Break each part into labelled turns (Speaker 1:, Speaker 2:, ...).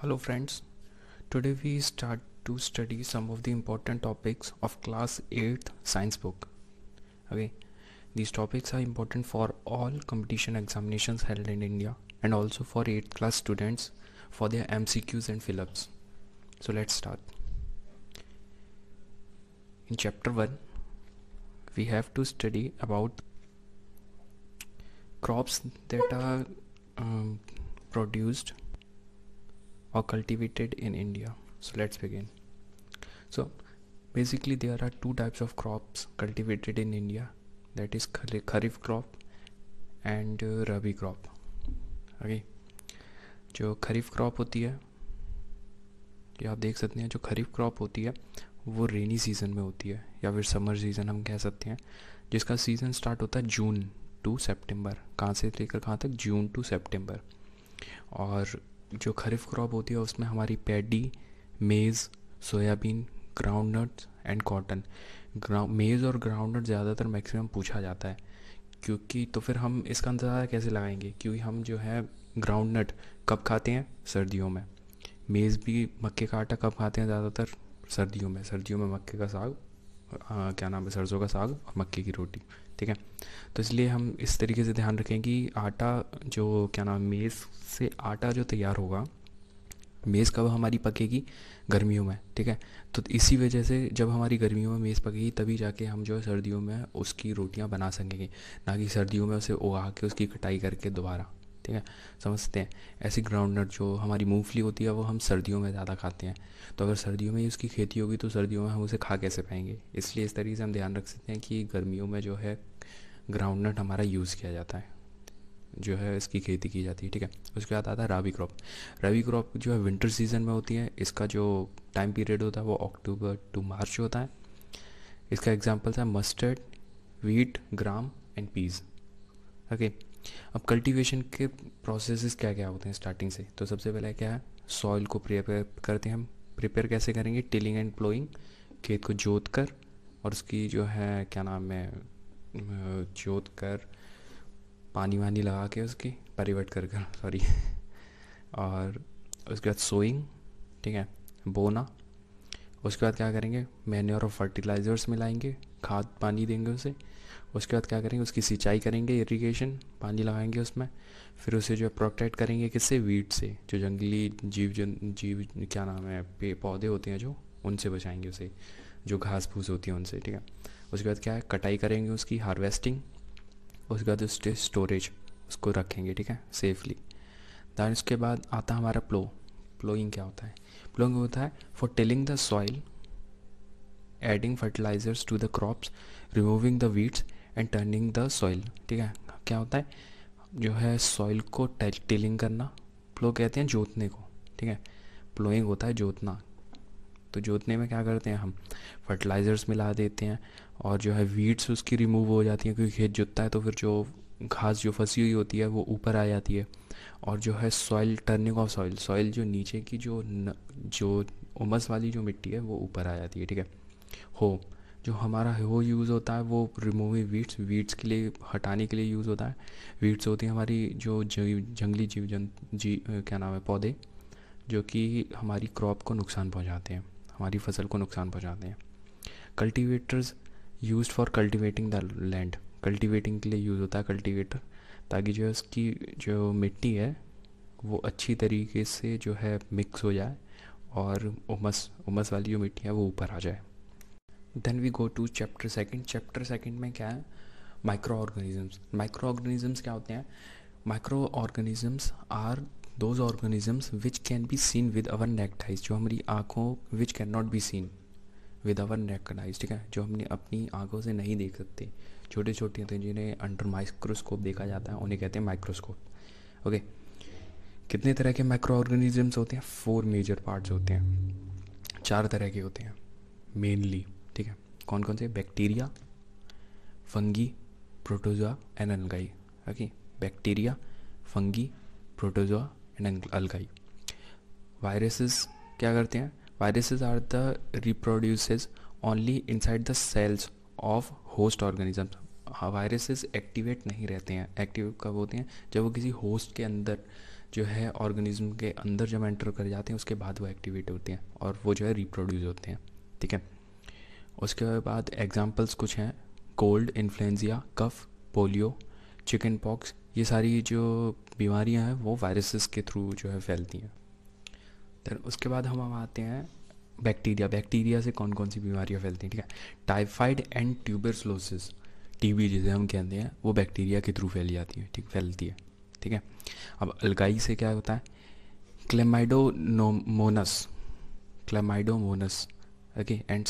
Speaker 1: Hello friends, today we start to study some of the important topics of class 8th science book. Okay, these topics are important for all competition examinations held in India and also for 8th class students for their MCQs and fill-ups. So let's start. In chapter 1, we have to study about crops that are um, produced or cultivated in India. So let's begin. So basically there are two types of crops cultivated in India that is kharif crop and uh, rabi crop. Okay. जो खरीफ crop होती है ये आप देख सकते हैं जो खरीफ crop होती है वो रेनी सीज़न में होती है या फिर समर सीज़न हम कह सकते हैं जिसका सीज़न स्टार्ट होता है जून टू सितंबर कहाँ से लेकर कहाँ तक जून टू सितंबर और जो खरीफ क्रॉप होती है उसमें हमारी paddy maize soybean groundnuts and cotton ground maize और ग्राउंड नट ज़्यादातर मैक्सिमम पूछा जाता है क्योंकि तो फिर हम इसका अंदाज़ा कैसे लगाएँगे? क्योंकि हम जो है ग्राउंड नट कब खाते हैं? सर्दियों में। मेज़ भी मक्के का आटा कब खाते हैं? ज़्यादातर सर्दियों में। सर्दियों में मक्के का साग आ, क्या नाम है? सरसों का साग और मक्के की रोटी। ठीक है? तो इसलिए हम इस तरीके से ध्यान रखें कि आटा जो, क्या नाम मेज़ से आटा जो तैयार होगा मेज़ कब हमारी पकेगी? गर्मियों में, ठीक है? तो इसी वजह से जब हमारी गर्मियों में मेज़ पकेगी, तभी जाके हम जो है सर्दियों में उसकी रोटियाँ बना सकेंगे, ना कि सर्दियों में उसे उगा के उसकी कटाई करके दोबारा। ठीक है, समझते हैं। ऐसी ग्राउंड नट जो हमारी मूंगफली होती है, वो हम सर्दियों में ज़्यादा खाते हैं। तो अगर सर्दियों में ही उसकी खेती होगी तो सर्दियों में हम उसे खा कैसे पाएँगे? इसलिए इस तरीके से हम ध्यान रख सकते हैं कि गर्मियों में जो है ग्राउंड नट हमारा यूज़ किया जाता है, जो है इसकी खेती की जाती है, ठीक है? उसके बाद आता है राबी क्रॉप रबी क्रॉप जो है विंटर सीज़न में होती है। इसका जो टाइम पीरियड होता है, वो अक्टूबर टू मार्च होता है। इसका एग्जाम्पल्स है mustard wheat gram and peas okay अब कल्टीवेशन के प्रोसेस क्या क्या होते हैं स्टार्टिंग से? तो सबसे पहले क्या है? सॉइल को प्रिपेयर करते हैं हम। प्रिपेयर कैसे करेंगे? टिलिंग एंड प्लोइंग खेत को जोत कर और उसकी जो है, क्या नाम है जोत कर पानी वानी लगा के उसकी परिवर्ट कर कर सॉरी और उसके बाद सोइंग ठीक है? बोना। उसके बाद क्या करेंगे? मैन्योर और फर्टिलाइज़र्स मिलाएँगे। खाद पानी देंगे उसे। उसके बाद क्या करेंगे? उसकी सिंचाई करेंगे इरिगेशन पानी लगाएँगे उसमें। फिर उसे जो है प्रोटेक्ट करेंगे किससे? वीट से। जो जंगली जीव जन, जीव, क्या नाम है, पे, पौधे होते हैं जो, उनसे बचाएँगे उसे। जो घास फूस होती है उनसे, ठीक है? उसके बाद क्या है? कटाई करेंगे उसकी हार्वेस्टिंग उसके बाद उसके स्टोरेज उसको रखेंगे, ठीक है? सेफली दैन उसके बाद आता है हमारा प्लो प्लोइंग क्या होता है? प्लोइंग होता है for tilling the soil adding fertilisers to the crops removing the weeds and turning the soil ठीक है? क्या होता है? जो है सॉइल को टिलिंग करना प्लो कहते हैं जोतने को ठीक है? प्लोइंग होता है जोतना। तो जोतने में क्या करते हैं हम? फर्टिलाइज़र्स मिला देते हैं और जो है वीड्स उसकी रिमूव हो जाती हैं क्योंकि खेत जोतता है तो फिर जो घास जो फंसी हुई होती है वो ऊपर आ जाती है। और जो है soil turning of soil soil जो नीचे की जो न, जो उमस वाली जो मिट्टी है वो ऊपर आ जाती है ठीक है? हो जो हमारा वो यूज़ होता है, वो रिमूविंग वीड्स वीड्स के लिए, हटाने के लिए यूज़ होता है। वीड्स होती हैं हमारी जो जंगली जीव जन जी, क्या नाम है, पौधे, जो कि हमारी क्रॉप को नुकसान पहुंचाते हैं, हमारी फ़सल को नुकसान पहुंचाते हैं। Cultivators use for cultivating the land cultivating के लिए यूज़ होता है कल्टिवेटर ताकि जो है उसकी जो मिट्टी है, वो अच्छी तरीके से जो है मिक्स हो जाए, और उमस उमस वाली जो मिट्टी है, वो ऊपर आ जाए। Then we go to chapter second chapter second में क्या है? माइक्रो ऑर्गेनिजम्स माइक्रो ऑर्गेनिजम्स क्या होते हैं? Micro organisms are those organisms which can be seen with our naked eyes जो हमारी आँखों which can not be seen with our naked eyes ठीक है? जो हमने अपनी आँखों से नहीं देख सकते। छोटे छोटे होते हैं जिन्हें अंडर माइक्रोस्कोप देखा जाता है, उन्हें कहते हैं माइक्रोस्कोप ओके कितने तरह के माइक्रो ऑर्गेनिजम्स होते हैं? फोर मेजर पार्ट्स होते हैं। चार तरह के होते हैं मेनली ठीक है? कौन कौन से? Bacteria, fungi, protozoa and algae. Okay? Bacteria, fungi, protozoa and algae. Viruses क्या करते हैं? Viruses are the reproduces only inside the cells of host organism viruses activate नहीं रहते हैं। एक्टिव कब होते हैं? जब वो किसी होस्ट के अंदर जो है, ऑर्गेनिज्म के अंदर जब एंटर कर जाते हैं, उसके बाद वो एक्टिवेट होते हैं और वो जो है, रिप्रोड्यूस होते हैं। ठीक है? उसके बाद एग्जांपल्स कुछ हैं। Cold influenza cough polio chickenpox ये सारी जो बीमारियाँ हैं, वो वायरसेस के थ्रू जो है फैलती हैं। देन उसके बाद हम आते हैं बैक्टीरिया बैक्टीरिया से कौन कौन सी बीमारियाँ फैलती हैं, ठीक है? टाइफाइड एंड ट्यूबरस्लोसिस टीबी जिसे हम कहते हैं, वो बैक्टीरिया के थ्रू फैल जाती है, ठीक, फैलती है, ठीक है? अब अलगाई से क्या होता है? Chlamydomonas chlamydomonas okay and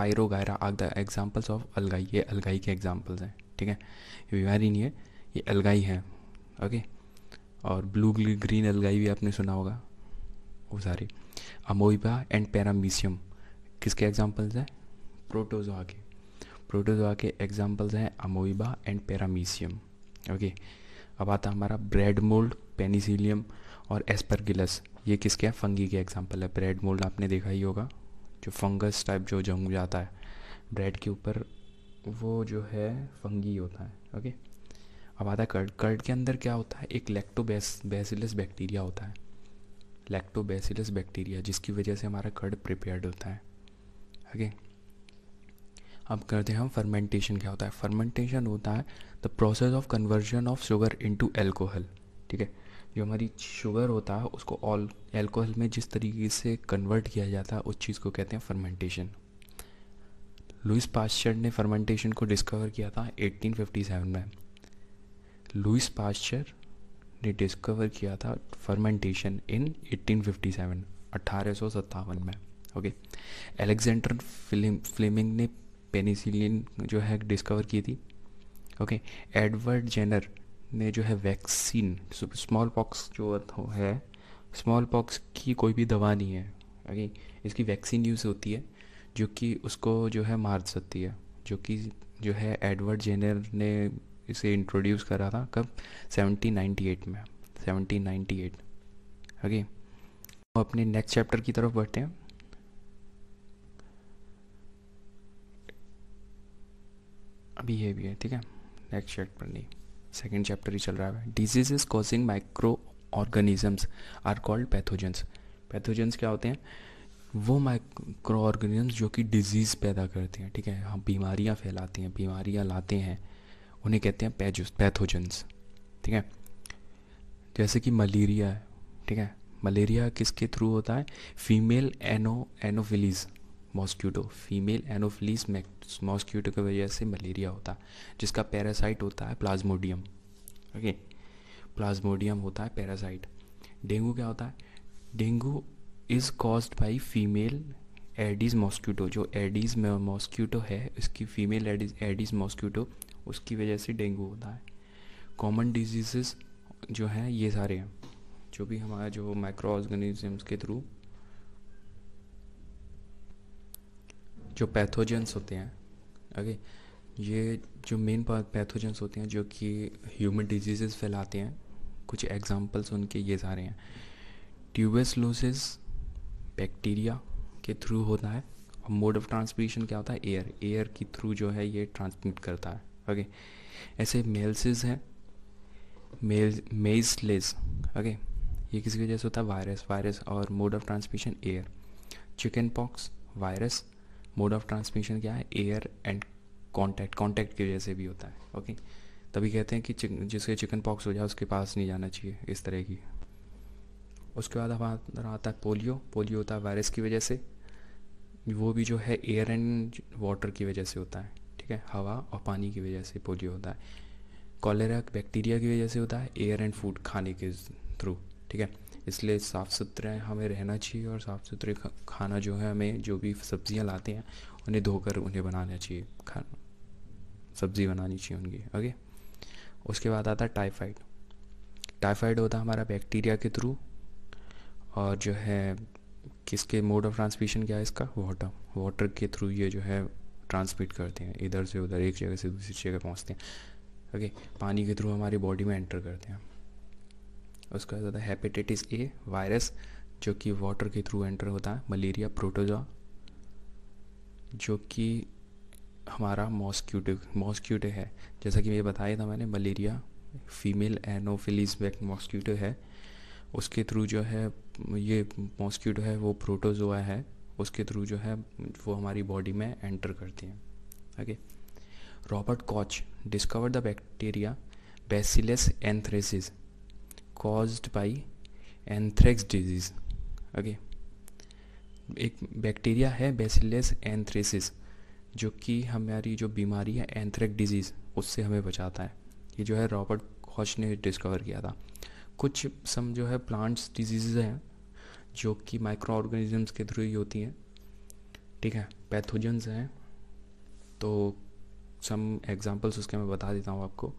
Speaker 1: spirogyra are the examples of algae ये अलगाई के एग्जाम्पल्स हैं, ठीक है? ये बीमारी नहीं है, ये अलगाई है ओके और ब्लू ग्रीन अलगाई भी आपने सुना होगा, वो सारे। अमोइबा एंड पैरामीशियम किसके एग्जाम्पल्स हैं? प्रोटोजोआ के प्रोटोजोआ के एग्जाम्पल्स हैं अमोइबा एंड पैरामीशियम ओके अब आता हमारा ब्रेड मोल्ड पेनिसिलियम और एस्परगिलस ये किसके हैं? फंगी के एग्ज़ाम्पल है। ब्रेड मोल्ड आपने देखा ही होगा। जो फंगस टाइप जो जम जाता है ब्रेड के ऊपर, वो जो है फंगी होता है ओके अब आता है कर्ड कर्ड के अंदर क्या होता है? एक लैक्टोबैस बेसिलस बैक्टीरिया होता है। लैक्टोबैसिलस बैक्टीरिया जिसकी वजह से हमारा कर्ड प्रिपेयर्ड होता है ओके अब करते हैं हम फर्मेंटेशन क्या होता है? फर्मेंटेशन होता है the process of conversion of sugar into alcohol ठीक है? जो हमारी शुगर होता है, उसको ऑल एल्कोहल में जिस तरीके से कन्वर्ट किया जाता है, उस चीज़ को कहते हैं फर्मेंटेशन लुइस पास्चर ने फर्मेंटेशन को डिस्कवर किया था 1857 में. लुइस पास्चर ने डिस्कवर किया था फर्मेंटेशन इन 1857 अट्ठारह में. ओके एलेक्जेंडर फ़िल्म फ्लेमिंग ने पेनिसिलिन जो है डिस्कवर की थी. ओके एडवर्ड जेनर ने जो है वैक्सीन स्मॉल पॉक्स जो है स्मॉल पॉक्स की कोई भी दवा नहीं है ओके इसकी वैक्सीन यूज़ होती है, जो कि उसको जो है मार सकती है, जो कि जो है एडवर्ड जेनर ने इसे इंट्रोड्यूस करा था कब? 1798 में 1798 ओके अपने नेक्स्ट चैप्टर की तरफ़ बढ़ते हैं। अभी ये भी है, ठीक है? नेक्स्ट चैप्टर नहीं। सेकेंड चैप्टर ही चल रहा है। Diseases causing micro organisms are called pathogens pathogens क्या होते हैं? वो माइक्रो ऑर्गेनिजम्स जो कि डिज़ीज़ पैदा करते हैं, ठीक है? हम बीमारियाँ फैलाती हैं, बीमारियाँ लाते हैं। उन्हें कहते हैं पैथोजेंस ठीक है? जैसे कि मलेरिया है, ठीक है? मलेरिया किसके थ्रू होता है? Female ano anopheles mosquito female anopheles mosquito की वजह से मलेरिया होता है, जिसका पैरासाइट होता है प्लाज्मोडियम। ओके प्लाज्मोडियम होता है पैरासाइट। डेंगू क्या होता है? Dengue is caused by female Aedes mosquito जो एडीज मॉस्क्यूटो है, इसकी फीमेल एडीज एडीज मॉस्क्यूटो उसकी वजह से डेंगू होता है। कॉमन डिज़ीज़ जो हैं, ये सारे हैं, जो भी हमारा, जो माइक्रो ऑर्गेनिजम्स के थ्रू जो पैथोजेंस होते हैं ओके ये जो मेन पैथोजेंस होते हैं, जो कि ह्यूमन डिज़ीज़ फैलाते हैं, कुछ एग्जांपल्स उनके ये सारे हैं। ट्यूबेसलोसिस बैक्टीरिया के थ्रू होता है, और मोड ऑफ़ ट्रांसमिशन क्या होता है? एयर एयर के थ्रू जो है, ये ट्रांसमिट करता है ओके ऐसे मेल्सिस हैं मेल मेजलेस ओके ये किसी वजह से होता है? वायरस वायरस और mode of transmission air chickenpox virus mode of transmission क्या है? एयर एंड कॉन्टैक्ट कॉन्टैक्ट की वजह से भी होता है, ओके? तभी कहते हैं कि जिसके चिकन पॉक्स हो जाए, उसके पास नहीं जाना चाहिए, इस तरह की। उसके बाद हमारा आता है पोलियो। पोलियो होता है वायरस की वजह से। वो भी जो है एयर एंड वाटर की वजह से होता है, ठीक है? हवा और पानी की वजह से पोलियो होता है। कॉलेरा, बैक्टीरिया की वजह से होता है, एयर एंड फ़ूड खाने के थ्रू, ठीक है? इसलिए साफ़ सुथरे हमें रहना चाहिए और साफ़ सुथरे खाना जो है हमें, जो भी सब्ज़ियाँ लाते हैं, उन्हें धोकर उन्हें बनाना चाहिए खाना। सब्ज़ी बनानी चाहिए उनकी ओके उसके बाद आता है टाइफाइड टाइफाइड होता है हमारा बैक्टीरिया के थ्रू और जो है, किसके मोड ऑफ़ ट्रांसमिशन क्या है इसका? वाटर वाटर के थ्रू ये जो है ट्रांसमिट करते हैं। इधर से उधर, एक जगह से दूसरी जगह पहुँचते हैं। ओके पानी के थ्रू हमारी बॉडी में एंटर करते हैं। उसका बाद होता है हेपेटाइटिस ए वायरस जो कि वाटर के थ्रू एंटर होता है मलेरिया प्रोटोजोआ जो कि हमारा मॉस्क्यूटो मॉस्क्यूटो है। जैसा कि मैं बताया था मैंने मलेरिया फीमेल एनोफिलीज मॉस्क्यूटो है। उसके थ्रू जो है, ये मॉस्क्यूटो है, वो प्रोटोजोआ है। उसके थ्रू जो है, वो हमारी बॉडी में एंटर करती हैं। Okay Robert Koch discover the bacteria bacillus anthracis caused by anthrax disease okay एक बैक्टीरिया है बेसिलस एंथ्रेसिस जो कि हमारी जो बीमारी है एंथ्रेक डिज़ीज़ उससे हमें बचाता है। ये जो है रॉबर्ट कॉच ने डिस्कवर किया था। कुछ सम जो है प्लांट्स डिज़ीज़ हैं, जो कि माइक्रो ऑर्गेनिजम्स के थ्रू ही होती हैं। ठीक है? पैथोजन्स हैं। तो सम एग्जांपल्स उसके मैं बता देता हूँ आपको।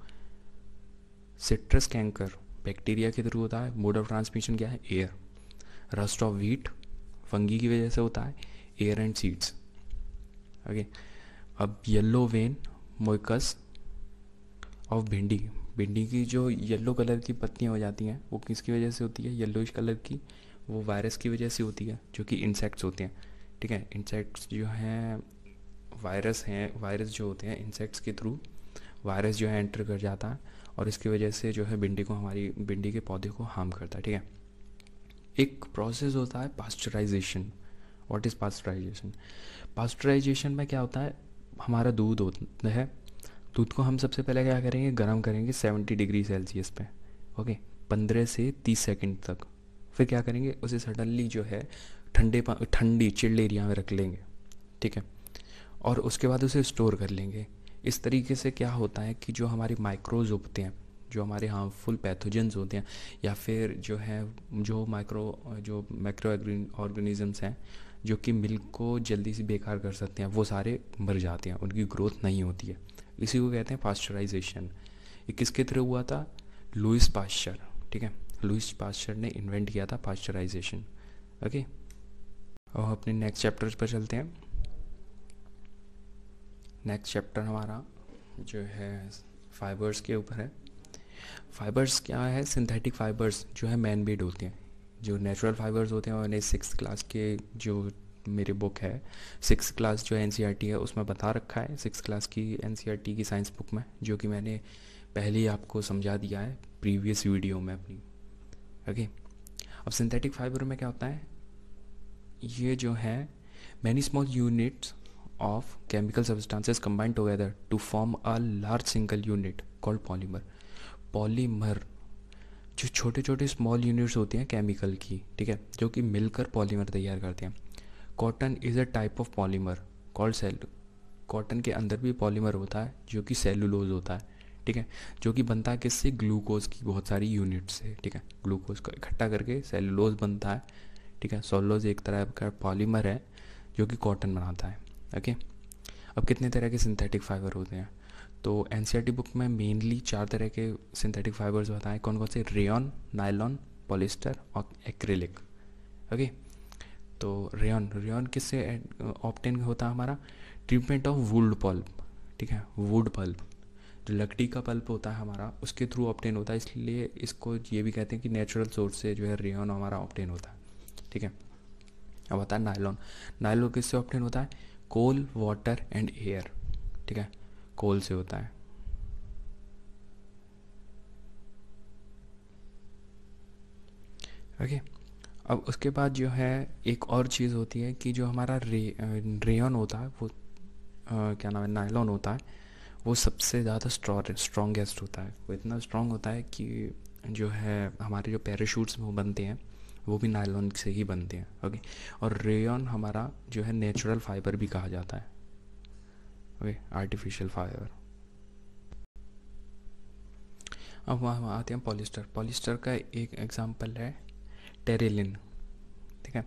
Speaker 1: सिट्रस कैंकर बैक्टीरिया के थ्रू होता है, मोड ऑफ़ ट्रांसमिशन क्या है? Air. Rust of wheat fungi की वजह से होता है, एयर एंड सीड्स। ओके? अब येलो वेन, मोइकस ऑफ़ भिंडी। भिंडी की जो येलो कलर की पत्तियाँ हो जाती हैं, वो किसकी वजह से होती है? येलोइश कलर की, वो वायरस की वजह से होती है, जो कि इंसेक्ट्स होते हैं। ठीक है? इंसेक्ट्स जो हैं, वायरस हैं, वायरस जो होते हैं, इंसेक्ट्स के थ्रू वायरस जो है, एंटर कर जाता है। और इसकी वजह से जो है भिंडी को हमारी, भिंडी के पौधे को हार्म करता है, ठीक है? एक प्रोसेस होता है pasteurization what is pasteurization pasteurization में क्या होता है? हमारा दूध होता है, दूध को हम सबसे पहले क्या करेंगे? गर्म करेंगे सेवेंटी डिग्री सेल्सियस पे ओके पंद्रह से तीस सेकंड तक। फिर क्या करेंगे? उसे सडनली जो है ठंडे ठंडी चिल्ड एरिया में रख लेंगे, ठीक है? और उसके बाद उसे स्टोर कर लेंगे। इस तरीके से क्या होता है कि जो हमारी माइक्रोज होते हैं, जो हमारे हार्मफुल पैथोजेंस होते हैं, या फिर जो है, जो माइक्रो जो माइक्रो ऑर्गेनिजम्स हैं, जो कि मिल्क को जल्दी से बेकार कर सकते हैं, वो सारे मर जाते हैं, उनकी ग्रोथ नहीं होती है। इसी को कहते हैं पास्चराइजेशन ये किसके थ्रू हुआ था? लुइस पास्चर ठीक है? लुइस पास्चर ने इन्वेंट किया था पास्चराइजेशन ओके और अपने नेक्स्ट चैप्टर पर चलते हैं। नेक्स्ट चैप्टर हमारा, जो है फाइबर्स के ऊपर है। फाइबर्स क्या है? सिंथेटिक फाइबर्स जो है मैन मेड होते हैं। जो नेचुरल फाइबर्स होते हैं, मैंने सिक्स क्लास के जो मेरी बुक है सिक्स क्लास जो एन e है, उसमें बता रखा है सिक्स क्लास की एन e की साइंस बुक में, जो कि मैंने पहले ही आपको समझा दिया है प्रीवियस वीडियो में अपनी। ओके अब सिंथेटिक फाइबर में क्या होता है? ये जो है many small units of chemical substances combined together to form a large single unit called polymer polymer जो छोटे छोटे स्मॉल यूनिट्स होते हैं केमिकल की, ठीक है, जो कि मिलकर पॉलीमर तैयार करते हैं। Cotton is a type of polymer called cell cotton के अंदर भी पॉलीमर होता है, जो कि सेलुलोज होता है, ठीक है, जो कि बनता है किससे? ग्लूकोज की, बहुत सारी यूनिट से, ठीक है। ग्लूकोज को इकट्ठा करके सेलुलोज बनता है, ठीक है। सोलोज एक तरह का पॉलीमर है, जो कि कॉटन बनाता है। ओके अब कितने तरह के सिंथेटिक फाइबर होते हैं? तो एन बुक e में मेनली चार तरह के सिंथेटिक फाइबर्स बताएँ। कौन कौन से? रेयन नाइलॉन पॉलिस्टर और एक्रेलिक ओके तो रेयन रेयन किससे ऑप्टेन होता है हमारा? ट्रीटमेंट ऑफ़ वुड पल्प ठीक है? वुड पल्प जो लकड़ी का पल्प होता है हमारा, उसके थ्रू ऑप्टेन होता है। इसलिए इसको ये भी कहते हैं कि नेचुरल सोर्स से जो है रेयन हमारा ऑप्टेन होता है। ठीक है? अब होता है नायलॉन नाइलॉन किससे ऑप्टेन होता है? Coal water and air. ठीक है? कोल से होता है। ओके? अब उसके बाद जो है एक और चीज़ होती है कि जो हमारा रे रेयन होता है वो आ, क्या नाम है नायलॉन होता है वो सबसे ज़्यादा स्ट्रॉन्गेस्ट होता है। वो इतना स्ट्रॉन्ग होता है कि जो है हमारे जो पैराशूट्स वो बनते हैं। वो भी नायलॉन से ही बनते हैं ओके और रेयन हमारा जो है नेचुरल फाइबर भी कहा जाता है ओके आर्टिफिशियल फाइबर अब वहाँ वहाँ आते हैं पॉलिस्टर पॉलिस्टर का एक एग्जांपल है टेरेलिन, ठीक है?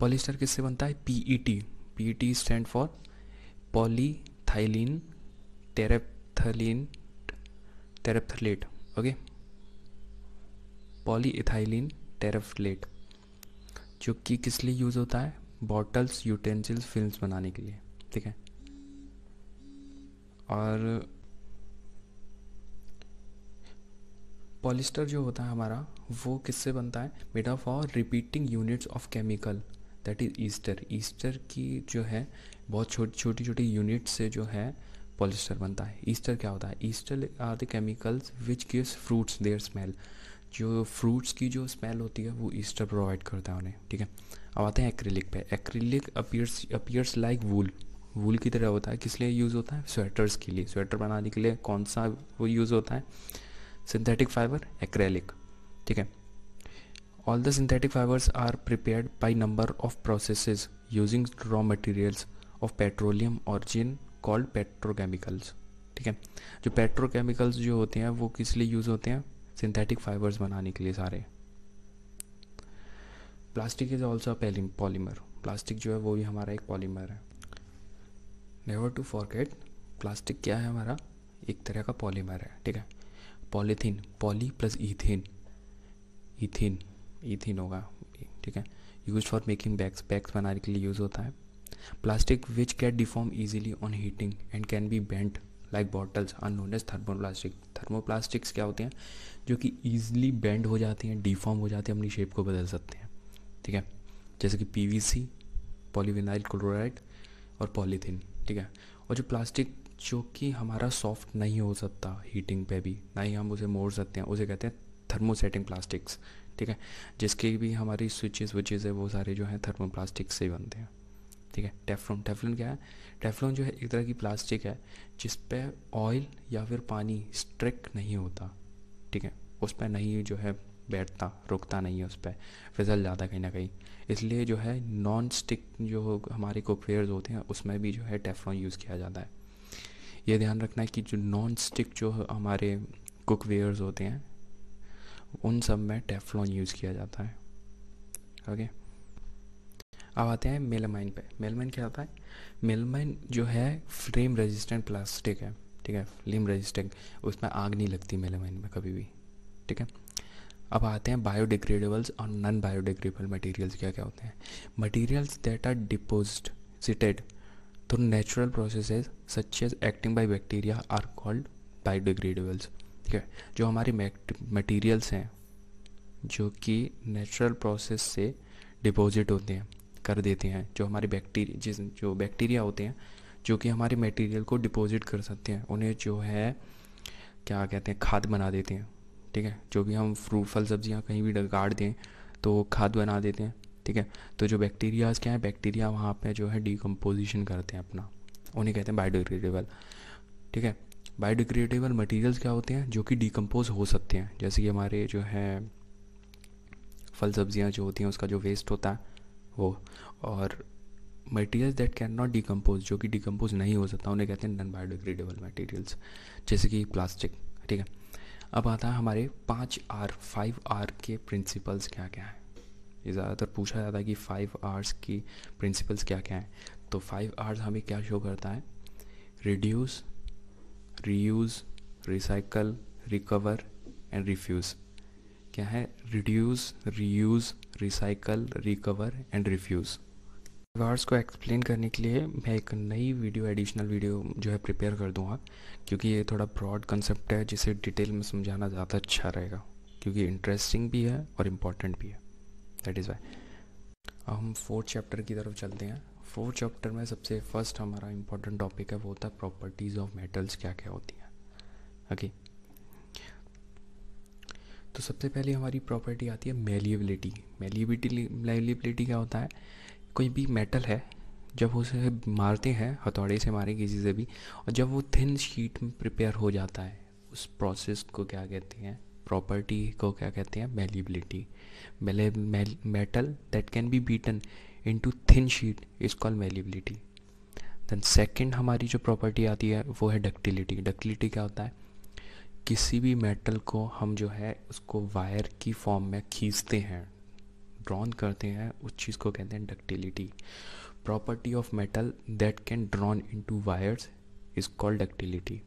Speaker 1: पॉलिस्टर किससे बनता है? PET PET stand for polyethylene terephthalate terephthalate okay polyethylene terephthalate जो कि किस लिए यूज़ होता है? बॉटल्स यूटेंसिल्स फ़िल्म बनाने के लिए, ठीक है? और पॉलिस्टर जो होता है हमारा, वो किससे बनता है? Made for repeating units of chemical that is ester ester की जो है, बहुत छोटी छोटी छोटी यूनिट से जो है पॉलिस्टर बनता है। ईस्टर क्या होता है? Ester are the chemicals which gives fruits their smell जो फ्रूट्स की जो स्मेल होती है, वो ईस्टर प्रोवाइड करता है उन्हें, ठीक है? अब आते हैं एक्रिलिक पे। Acrylic appears appears like wool wool की तरह होता है। किस लिए यूज़ होता है? स्वेटर्स के लिए। स्वेटर बनाने के लिए कौन सा वो यूज़ होता है? सिंथेटिक फाइबर एक्रेलिक ठीक है? All the synthetic fibres are prepared by number of process using raw materials of petroleum origin called petrochemicals ठीक है? जो पेट्रोकेमिकल्स जो होते हैं, वो किस लिए यूज़ होते हैं? सिंथेटिक फाइबर्स बनाने के लिए सारे। Plastic is also polymer plastic जो है वो भी हमारा एक पॉलीमर है। नेवर टू फॉरगेट प्लास्टिक क्या है हमारा? एक तरह का पॉलीमर है, ठीक है? Polythene poly plus ethene ethene ethene होगा, ठीक है? Use for making bags bags बनाने के लिए यूज़ होता है। Plastic which can deform easily on heating and can be bent like bottles are known as thermoplastic thermoplastics क्या होते हैं? जो कि ईजिली बेंड हो जाती हैं डिफॉर्म हो जाते हैं, अपनी शेप को बदल सकते हैं। ठीक है? जैसे कि P V C polyvinyl chloride और पॉलीथीन ठीक है? और जो प्लास्टिक जो कि हमारा सॉफ्ट नहीं हो सकता हीटिंग पे भी, ना ही हम उसे मोड़ सकते हैं, उसे कहते हैं थर्मोसेटिंग प्लास्टिक्स ठीक है? जिसके भी हमारी स्विचेस विचेज़ है, वो सारे जो हैं थर्मोप्लास्टिक से बनते हैं। ठीक है टेफ्लॉन टेफ्लॉन क्या है? टेफ्लॉन जो है एक तरह की प्लास्टिक है, जिस पे ऑयल या फिर पानी स्ट्रिक नहीं होता, ठीक है? उस पर नहीं जो है बैठता, रुकता नहीं है उस पर फिसल जाता कहीं ना कहीं। इसलिए जो है नॉन स्टिक जो हमारे कुकवेयर्स होते हैं, उसमें भी जो है टेफ्लॉन यूज़ किया जाता है। ये ध्यान रखना है कि जो नॉन स्टिक जो हमारे कुकवेयर्स होते हैं, उन सब में टेफ्लॉन यूज़ किया जाता है। ओके अब आते हैं मेलामाइन पे। मेलमाइन क्या होता है? मेलमाइन जो है फ्लेम रेजिस्टेंट प्लास्टिक है, ठीक है? Flame resistant. उसमें आग नहीं लगती मेलामाइन में कभी भी, ठीक है? अब आते हैं बायोडिग्रेडेबल्स और नॉन बायोडिग्रेडेबल मटेरियल्स क्या क्या होते हैं? Materials that are deposited through natural processes such as acting by bacteria are called biodegradables ठीक है? जो हमारी मटेरियल्स हैं, जो कि नेचुरल प्रोसेस से डिपॉजिट होते हैं। कर देते हैं, जो हमारे बैक्टीरिया जिस, जो बैक्टीरिया होते हैं, जो कि हमारे मटेरियल को डिपॉजिट कर सकते हैं, उन्हें जो है, क्या कहते हैं, खाद बना देते हैं, ठीक है? जो भी हम फ्रूट फल, सब्ज़ियाँ कहीं भी गाड़ दें तो खाद बना देते हैं, ठीक है? तो जो बैक्टीरियाज क्या है बैक्टीरिया वहाँ पे जो है डिकम्पोजिशन करते हैं अपना, उन्हें कहते हैं बायोडिग्रेडेबल ठीक है? बायोडिग्रेडेबल मटेरियल्स क्या होते हैं, जो कि डिकम्पोज हो सकते हैं, जैसे कि हमारे जो है, फल, सब्ज़ियाँ जो होती हैं, उसका जो वेस्ट होता है वो और materials that can not decompose जो कि डिकम्पोज नहीं हो सकता, उन्हें कहते हैं नॉन बायोडिग्रेडेबल मटेरियल्स जैसे कि प्लास्टिक ठीक है? अब आता है हमारे पाँच आर फाइव आर के प्रिंसिपल्स क्या क्या हैं? ये ज़्यादातर पूछा जाता है कि फाइव आर्स की प्रिंसिपल्स क्या क्या हैं? तो फाइव आर्स हमें क्या शो करता है? Reduce reuse recycle recover and refuse क्या है? Reduce reuse recycle recover and refuse words को एक्सप्लेन करने के लिए मैं एक नई वीडियो एडिशनल वीडियो जो है प्रिपेयर कर दूँगा, क्योंकि ये थोड़ा ब्रॉड कंसेप्ट है, जिसे डिटेल में समझाना ज़्यादा अच्छा रहेगा, क्योंकि इंटरेस्टिंग भी है और इंपॉर्टेंट भी है। दैट इज़ वाई अब हम फोर्थ चैप्टर की तरफ़ चलते हैं। फोर्थ चैप्टर में सबसे फ़र्स्ट हमारा इम्पोर्टेंट टॉपिक है, वो होता है प्रॉपर्टीज़ ऑफ़ मेटल्स क्या क्या होती हैं। ओके तो सबसे पहले हमारी प्रॉपर्टी आती है मेलिएबिलिटी मेलिएबिलिटी मेलिएबिलिटी क्या होता है? कोई भी मेटल है, जब उसे मारते हैं, हथौड़े से मारें किसी से भी, और जब वो थिन शीट में प्रिपेयर हो जाता है, उस प्रोसेस को क्या कहते हैं? प्रॉपर्टी को क्या कहते हैं? Malleability metal that can be beaten into thin sheet is call malleability then second हमारी जो प्रॉपर्टी आती है, वो है डक्टिलिटी डक्टिलिटी क्या होता है? किसी भी मेटल को हम जो है उसको वायर की फॉर्म में खींचते हैं। ड्रॉन करते हैं, उस चीज़ को कहते हैं ductility property of metal that can drawn into wires is called ductility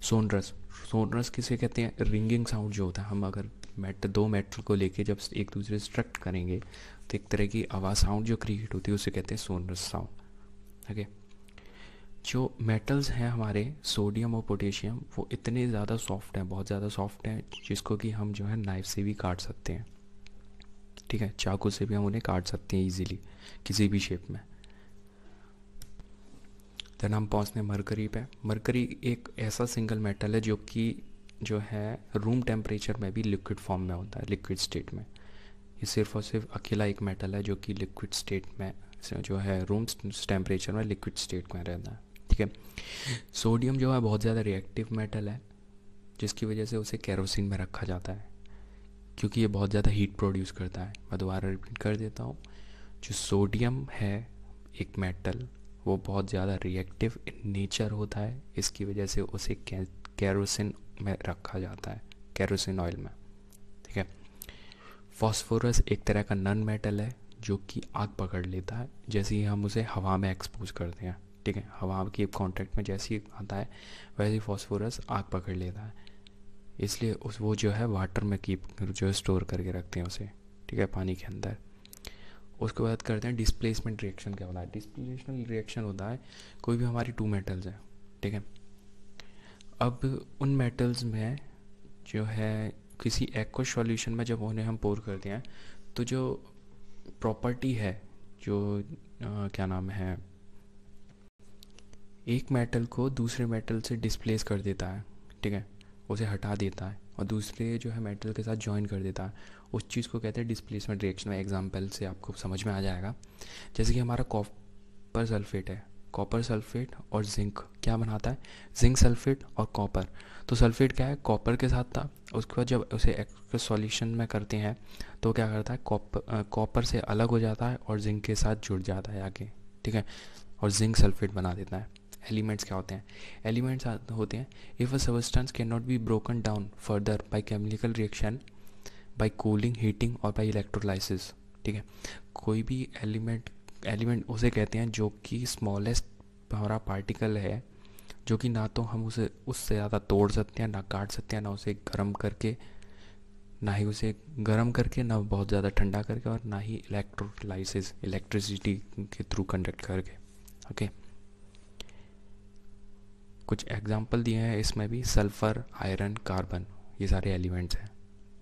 Speaker 1: sonorous sonorous किसे कहते हैं? रिंगिंग साउंड जो होता है, हम अगर मेट दो मेटल को लेके जब एक दूसरे स्ट्रक्ट करेंगे तो एक तरह की आवाज़ साउंड जो क्रिएट होती है, उसे कहते हैं सोनरस साउंड ओके जो मेटल्स हैं हमारे सोडियम और पोटेशियम वो इतने ज़्यादा सॉफ्ट हैं, बहुत ज़्यादा सॉफ्ट हैं, जिसको कि हम जो है नाइफ से भी काट सकते हैं। ठीक है? चाकू से भी हम उन्हें काट सकते हैं इजीली किसी भी शेप में। देन हम पहुँचते हैं मरकरी पे। मरकरी एक ऐसा सिंगल मेटल है जो कि जो है रूम टेम्परेचर में भी लिक्विड फॉर्म में होता है लिक्विड स्टेट में। ये सिर्फ़ और सिर्फ़ अकेला एक मेटल है जो कि लिक्विड स्टेट में, जो है रूम टेम्परेचर में लिक्विड स्टेट में रहता है। ठीक है? सोडियम जो है बहुत ज़्यादा रिएक्टिव मेटल है, जिसकी वजह से उसे कैरोसिन में रखा जाता है, क्योंकि ये बहुत ज़्यादा हीट प्रोड्यूस करता है। मैं दोबारा रिपीट कर देता हूँ। जो सोडियम है, एक मेटल वो बहुत ज़्यादा रिएक्टिव इन नेचर होता है, इसकी वजह से उसे कैरोसिन में रखा जाता है कैरोसिन ऑयल में। ठीक है? फॉस्फोरस एक तरह का नन मेटल है, जो कि आग पकड़ लेता है, जैसे ही हम उसे हवा में एक्सपोज करते हैं। ठीक है हवा के कॉन्टैक्ट में जैसे ही आता है वैसे ही फॉस्फोरस आग पकड़ लेता है। इसलिए उस वो जो है वाटर में कीप जो है स्टोर करके रखते हैं उसे ठीक है पानी के अंदर। उसके बाद करते हैं डिस्प्लेसमेंट रिएक्शन क्या होता है? डिस्प्लेसमेंट रिएक्शन होता है कोई भी हमारी टू मेटल्स हैं ठीक है। अब उन मेटल्स में जो है किसी एक्व सॉल्यूशन में जब उन्हें हम पोर करते हैं तो जो प्रॉपर्टी है जो आ, क्या नाम है एक मेटल को दूसरे मेटल से डिस्प्लेस कर देता है, ठीक है? उसे हटा देता है और दूसरे जो है मेटल के साथ ज्वाइन कर देता है। उस चीज़ को कहते हैं डिस्प्लेसमेंट रिएक्शन में एग्जांपल से आपको समझ में आ जाएगा। जैसे कि हमारा कॉपर सल्फेट है। कॉपर सल्फेट और जिंक क्या बनाता है? जिंक सल्फेट और कॉपर तो सल्फेट क्या है? कॉपर के साथ था। उसके बाद जब उसे सॉल्यूशन में करते हैं तो क्या करता है? कॉपर कॉपर से अलग हो जाता है और जिंक के साथ जुड़ जाता है आगे, ठीक है? और जिंक सल्फेट बना देता है। एलिमेंट्स क्या होते हैं? एलिमेंट्स होते हैं if a substance can not be broken down further by chemical reaction by cooling heating और बाय इलेक्ट्रोलाइसिस ठीक है? कोई भी एलिमेंट एलिमेंट उसे कहते हैं जो कि स्मॉलेस्ट हमारा पार्टिकल है, जो कि ना तो हम उसे, उससे ज़्यादा तोड़ सकते हैं, ना काट सकते हैं, ना उसे गर्म करके, ना ही उसे गर्म करके, ना बहुत ज़्यादा ठंडा करके और ना ही इलेक्ट्रोलाइसिस इलेक्ट्रिसिटी के थ्रू कंडक्ट करके ओके कुछ एग्जांपल दिए हैं, इसमें भी सल्फ़र आयरन कार्बन ये सारे एलिमेंट्स हैं,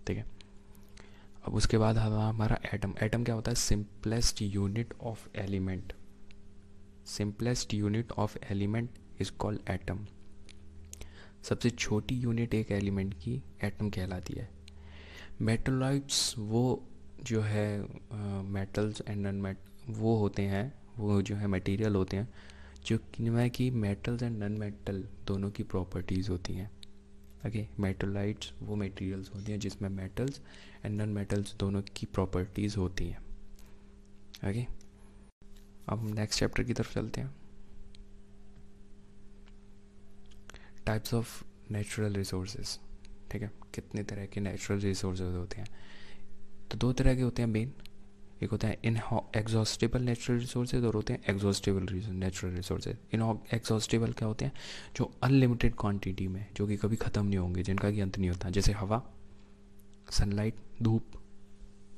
Speaker 1: ठीक है? अब उसके बाद हमारा एटम एटम क्या होता है? Simplest unit of element simplest unit of element is called atom सबसे छोटी यूनिट एक एलिमेंट की एटम कहलाती है। मेटलाइट्स वो जो है मेटल्स एंड नॉन मेट वो होते हैं, वो जो है मटेरियल होते हैं जो की मेटल्स एंड नॉन मेटल दोनों की प्रॉपर्टीज़ होती हैं। ओके मेटलाइट्स वो मटेरियल्स होती हैं जिसमें मेटल्स एंड नॉन मेटल्स दोनों की प्रॉपर्टीज़ होती हैं। ओके अब हम नेक्स्ट चैप्टर की तरफ़ चलते हैं। टाइप्स ऑफ़ नेचुरल रिसोर्सेज ठीक है? कितने तरह के नेचुरल रिसोर्सेज होते हैं? तो दो तरह के होते हैं मेन एक होता है इन एग्जॉस्टेबल नेचुरल रिसोर्सेज और होते हैं exhaustible natural resources inexhaustible क्या होते हैं? जो अनलिमिटेड क्वांटिटी में, जो कि कभी ख़त्म नहीं होंगे, जिनका कि अंत नहीं होता। जैसे हवा सनलाइट धूप,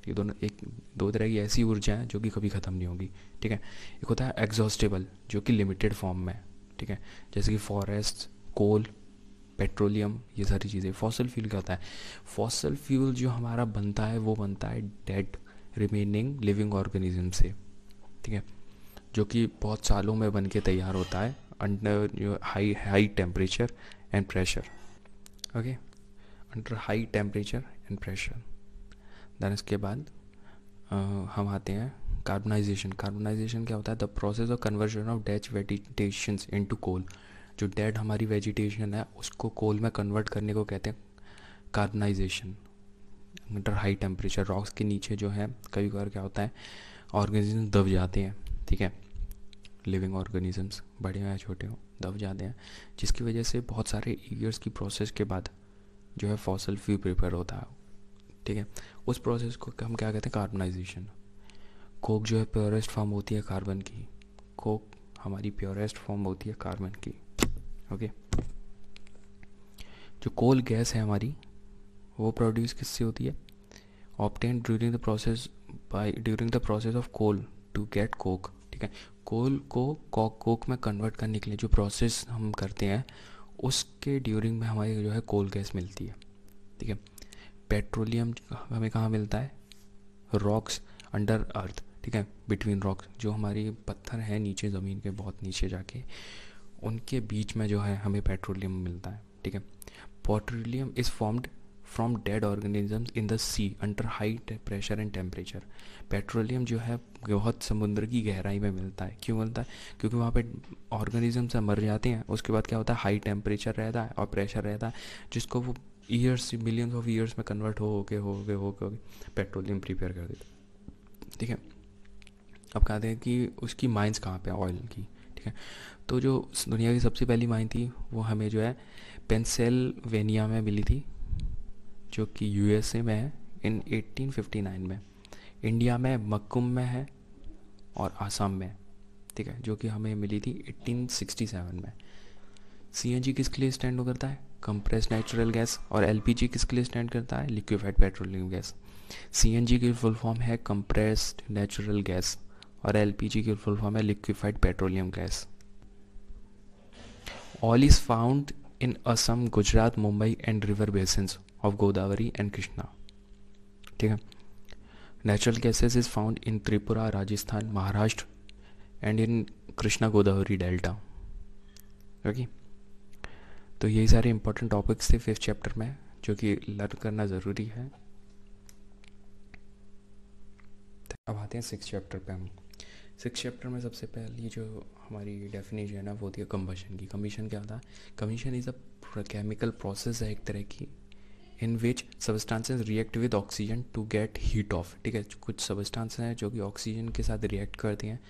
Speaker 1: ये दोनों एक दो तरह की ऐसी ऊर्जा है जो कि कभी ख़त्म नहीं होगी। ठीक है? एक होता है एग्जॉस्टेबल जो कि लिमिटेड फॉर्म में ठीक है? जैसे कि फॉरेस्ट कोल पेट्रोलियम ये सारी चीज़ें। फॉसल फ्यूल क्या होता है? फॉसल फ्यूल जो हमारा बनता है, वो बनता है डेड रिमेनिंग लिविंग ऑर्गेनिज्म से, ठीक है? जो कि बहुत सालों में बन के तैयार होता है under high high temperature and pressure okay under high temperature and pressure then इसके बाद हम आते हैं कार्बनाइजेशन कार्बनाइजेशन क्या होता है? The process of conversion of dead vegetation into coal जो डेड हमारी वेजिटेशन है, उसको कोल में कन्वर्ट करने को कहते हैं carbonization under high temperature rocks के नीचे जो है, कभी कभार क्या होता है ऑर्गेनिज्म दब जाते हैं, ठीक है? लिविंग ऑर्गेनिजम्स बड़े हो या छोटे हो, दब जाते हैं, जिसकी वजह से बहुत सारे ईयर्स की प्रोसेस के बाद जो है फॉसल फ्यू प्रिपेयर होता है, ठीक है? उस प्रोसेस को हम क्या कहते हैं? कार्बनाइजेशन कोक जो है प्योरेस्ट फॉर्म होती है कार्बन की। कोक हमारी प्योरेस्ट फॉर्म होती है कार्बन की ओके जो कोल गैस है हमारी वो प्रोड्यूस किससे होती है? Obtain during the process by during the process of coal to get coke ठीक है? कोल को कॉक कोक में कन्वर्ट करने के लिए जो प्रोसेस हम करते हैं, उसके ड्यूरिंग में हमारी जो है कोल गैस मिलती है, ठीक है? पेट्रोलियम हमें कहाँ मिलता है? रॉक्स अंडर अर्थ ठीक है? बिटवीन रॉक्स जो हमारी पत्थर हैं नीचे ज़मीन के, बहुत नीचे जाके, उनके बीच में जो है हमें पेट्रोलियम मिलता है, ठीक है? Petroleum is formed from dead organisms in the sea under high pressure and temperature petroleum जो है बहुत समुद्र की गहराई में मिलता है। क्यों मिलता है? क्योंकि वहाँ पे ऑर्गेनिजम्स मर जाते हैं। उसके बाद क्या होता है? हाई टेम्परेचर रहता है और प्रेशर रहता है, जिसको वो ईयर्स मिलियंस ऑफ़ ईयर्स में कन्वर्ट हो के हो के हो के पेट्रोलियम प्रिपेयर कर देते ठीक है? अब कहते हैं कि उसकी माइंस कहाँ पे ऑयल की। ठीक है? तो जो दुनिया की सबसे पहली माइन थी, वो हमें जो है पेंसिल्वेनिया में मिली थी। जो कि यूएसए में है इन 1859 में। इंडिया में मक्कुम में है और आसाम में, ठीक है, जो कि हमें मिली थी 1867 में। सीएनजी किसके लिए स्टैंड करता है? कंप्रेस नेचुरल गैस और एलपीजी किसके लिए स्टैंड करता है? लिक्विफाइड पेट्रोलियम गैस सीएनजी की फुल फॉर्म है कंप्रेस्ड नेचुरल गैस और एलपीजी की फुल फॉर्म है liquefied petroleum gas oil is found in Assam Gujarat Mumbai and river basins of Godavari and Krishna ठीक है? Natural gases is found in Tripura Rajasthan Maharashtra and in Krishna Godavari delta okay तो यही सारे important topics थे fifth chapter में, जो कि learn करना ज़रूरी है। अब आते हैं सिक्स चैप्टर पे हम। सिक्स चैप्टर में सबसे पहली जो हमारी डेफिनेशन है वो होती है कम्बशन की। कमीशन क्या होता है combustion is a chemical process है एक तरह की। In which substances react with oxygen to get heat off ठीक है? कुछ सबस्टांस हैं जो कि ऑक्सीजन के साथ रिएक्ट करती हैं,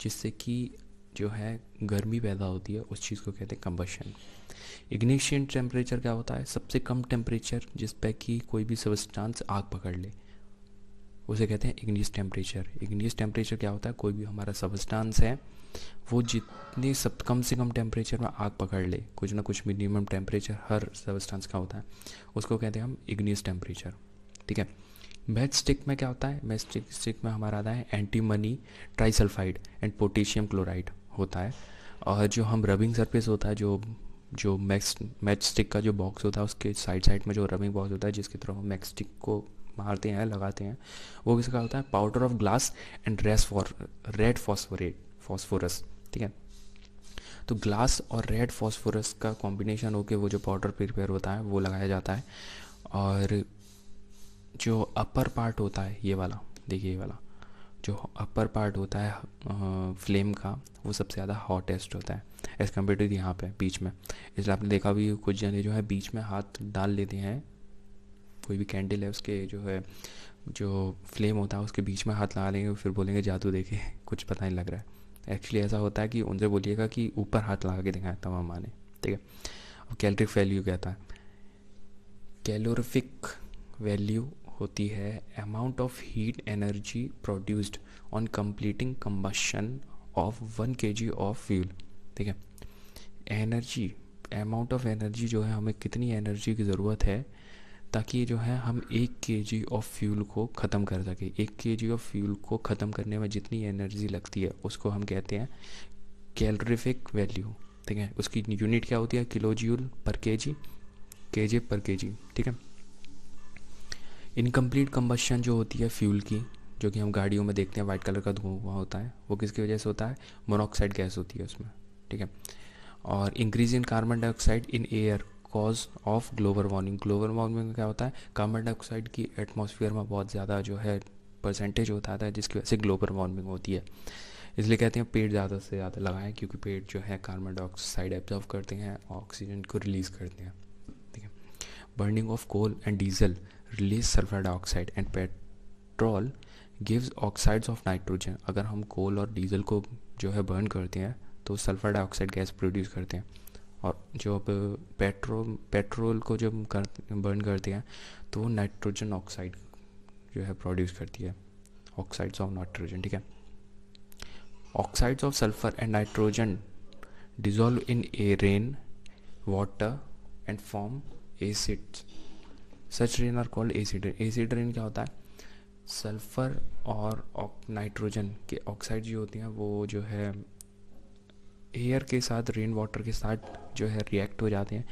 Speaker 1: जिससे कि जो है गर्मी पैदा होती है, उस चीज़ को कहते हैं कम्बशन इग्निशियन टेम्परेचर क्या होता है? सबसे कम टेम्परेचर जिस पे कि कोई भी सबस्टांस आग पकड़ ले, उसे कहते हैं इग्नियस टेम्परेचर इग्नियस टेम्परेचर क्या होता है? कोई भी हमारा सबस्टांस है वो जितने सब, कम से कम टेम्परेचर में आग पकड़ ले। कुछ ना कुछ मिनिमम टेम्परेचर हर सबस्टांस का होता है। उसको कहते हैं हम इग्नियस टेम्परेचर ठीक है? मैच स्टिक में क्या होता है? मैच स्टिक स्टिक में हमारा आता है antimony trisulphide and potassium chloride होता है। और जो हम रबिंग सरफेस होता है, जो जो मैक्स मैच स्टिक का जो बॉक्स होता है, उसके साइड साइड में जो रबिंग बॉक्स होता है, जिसकी तरफ़ हम मैच स्टिक को मारते हैं, लगाते हैं, वो किसका होता है? Powder of glass and race for red phosphorate phosphorus ठीक है? तो ग्लास और रेड फॉस्फोरस का कॉम्बिनेशन होकर वो जो पाउडर प्रिपेयर होता है, वो लगाया जाता है। और जो अपर पार्ट होता है, ये वाला, देखिए ये वाला, जो अपर पार्ट होता है फ्लेम का, वो सबसे ज़्यादा हॉटेस्ट होता है। एज़ कंपेयर टू यहाँ पे, बीच में। इसलिए आपने देखा भी, कुछ जने जो है बीच में हाथ डाल लेते हैं। कोई भी कैंडल है, उसके जो है, जो फ्लेम होता है, उसके बीच में हाथ लगा लेंगे, फिर बोलेंगे जादू देखे, कुछ पता नहीं लग रहा है। एक्चुअली ऐसा होता है कि उनसे बोलिएगा कि ऊपर हाथ लगा के दिखाया था मामा ने, ठीक है? और कैलोरिक वैल्यू कहता है। कैलोरिफिक वैल्यू होती है amount of heat energy produced on completing combustion of one K G of fuel ठीक है? एनर्जी अमाउंट ऑफ़ एनर्जी जो है, हमें कितनी एनर्जी की ज़रूरत है? ताकि जो है हम एक के जी ऑफ़ फ्यूल को ख़त्म कर सकें। एक के जी ऑफ़ फ्यूल को ख़त्म करने में जितनी एनर्जी लगती है, उसको हम कहते हैं कैलोरीफिक वैल्यू ठीक है? उसकी यूनिट क्या होती है? किलो जूल पर के जी के जी पर के जी ठीक है? इनकम्प्लीट कम्बशन जो होती है फ्यूल की, जो कि हम गाड़ियों में देखते हैं वाइट कलर का धुआँ होता है, वो किसकी वजह से होता है? मोनोक्साइड गैस होती है उसमें, ठीक है? और increase in carbon dioxide in air cause of global warming global warming में क्या होता है? कार्बन डाइऑक्साइड की एटमोसफियर में बहुत ज़्यादा जो है परसेंटेज होता है जिसकी वजह से ग्लोबल वार्मिंग होती है। इसलिए कहते हैं पेड़ ज़्यादा से ज़्यादा लगाएँ, क्योंकि पेड़ जो है कार्बन डाइऑक्साइड एब्जॉर्व करते हैं ऑक्सीजन को रिलीज़ करते हैं। ठीक है? Burning of coal and diesel release sulphur dioxide and petrol gives oxides of nitrogen अगर हम कोल और डीजल को जो है बर्न करते हैं तो सल्फ़र डाइऑक्साइड गैस प्रोड्यूस करते हैं। और जो अब पेट्रोल पेट्रोल को जब कर, बर्न करते हैं तो वो नाइट्रोजन ऑक्साइड जो है प्रोड्यूस करती है। ऑक्साइड्स ऑफ़ नाइट्रोजन, ठीक है? Oxides of sulphur and nitrogen dissolve in a rain, water and form acids. Such rain are called acid. Rain acid rain क्या होता है? सल्फ़र और नाइट्रोजन के ऑक्साइड जो होती हैं, वो जो है एयर के साथ रेन वाटर के साथ जो है रिएक्ट हो जाते हैं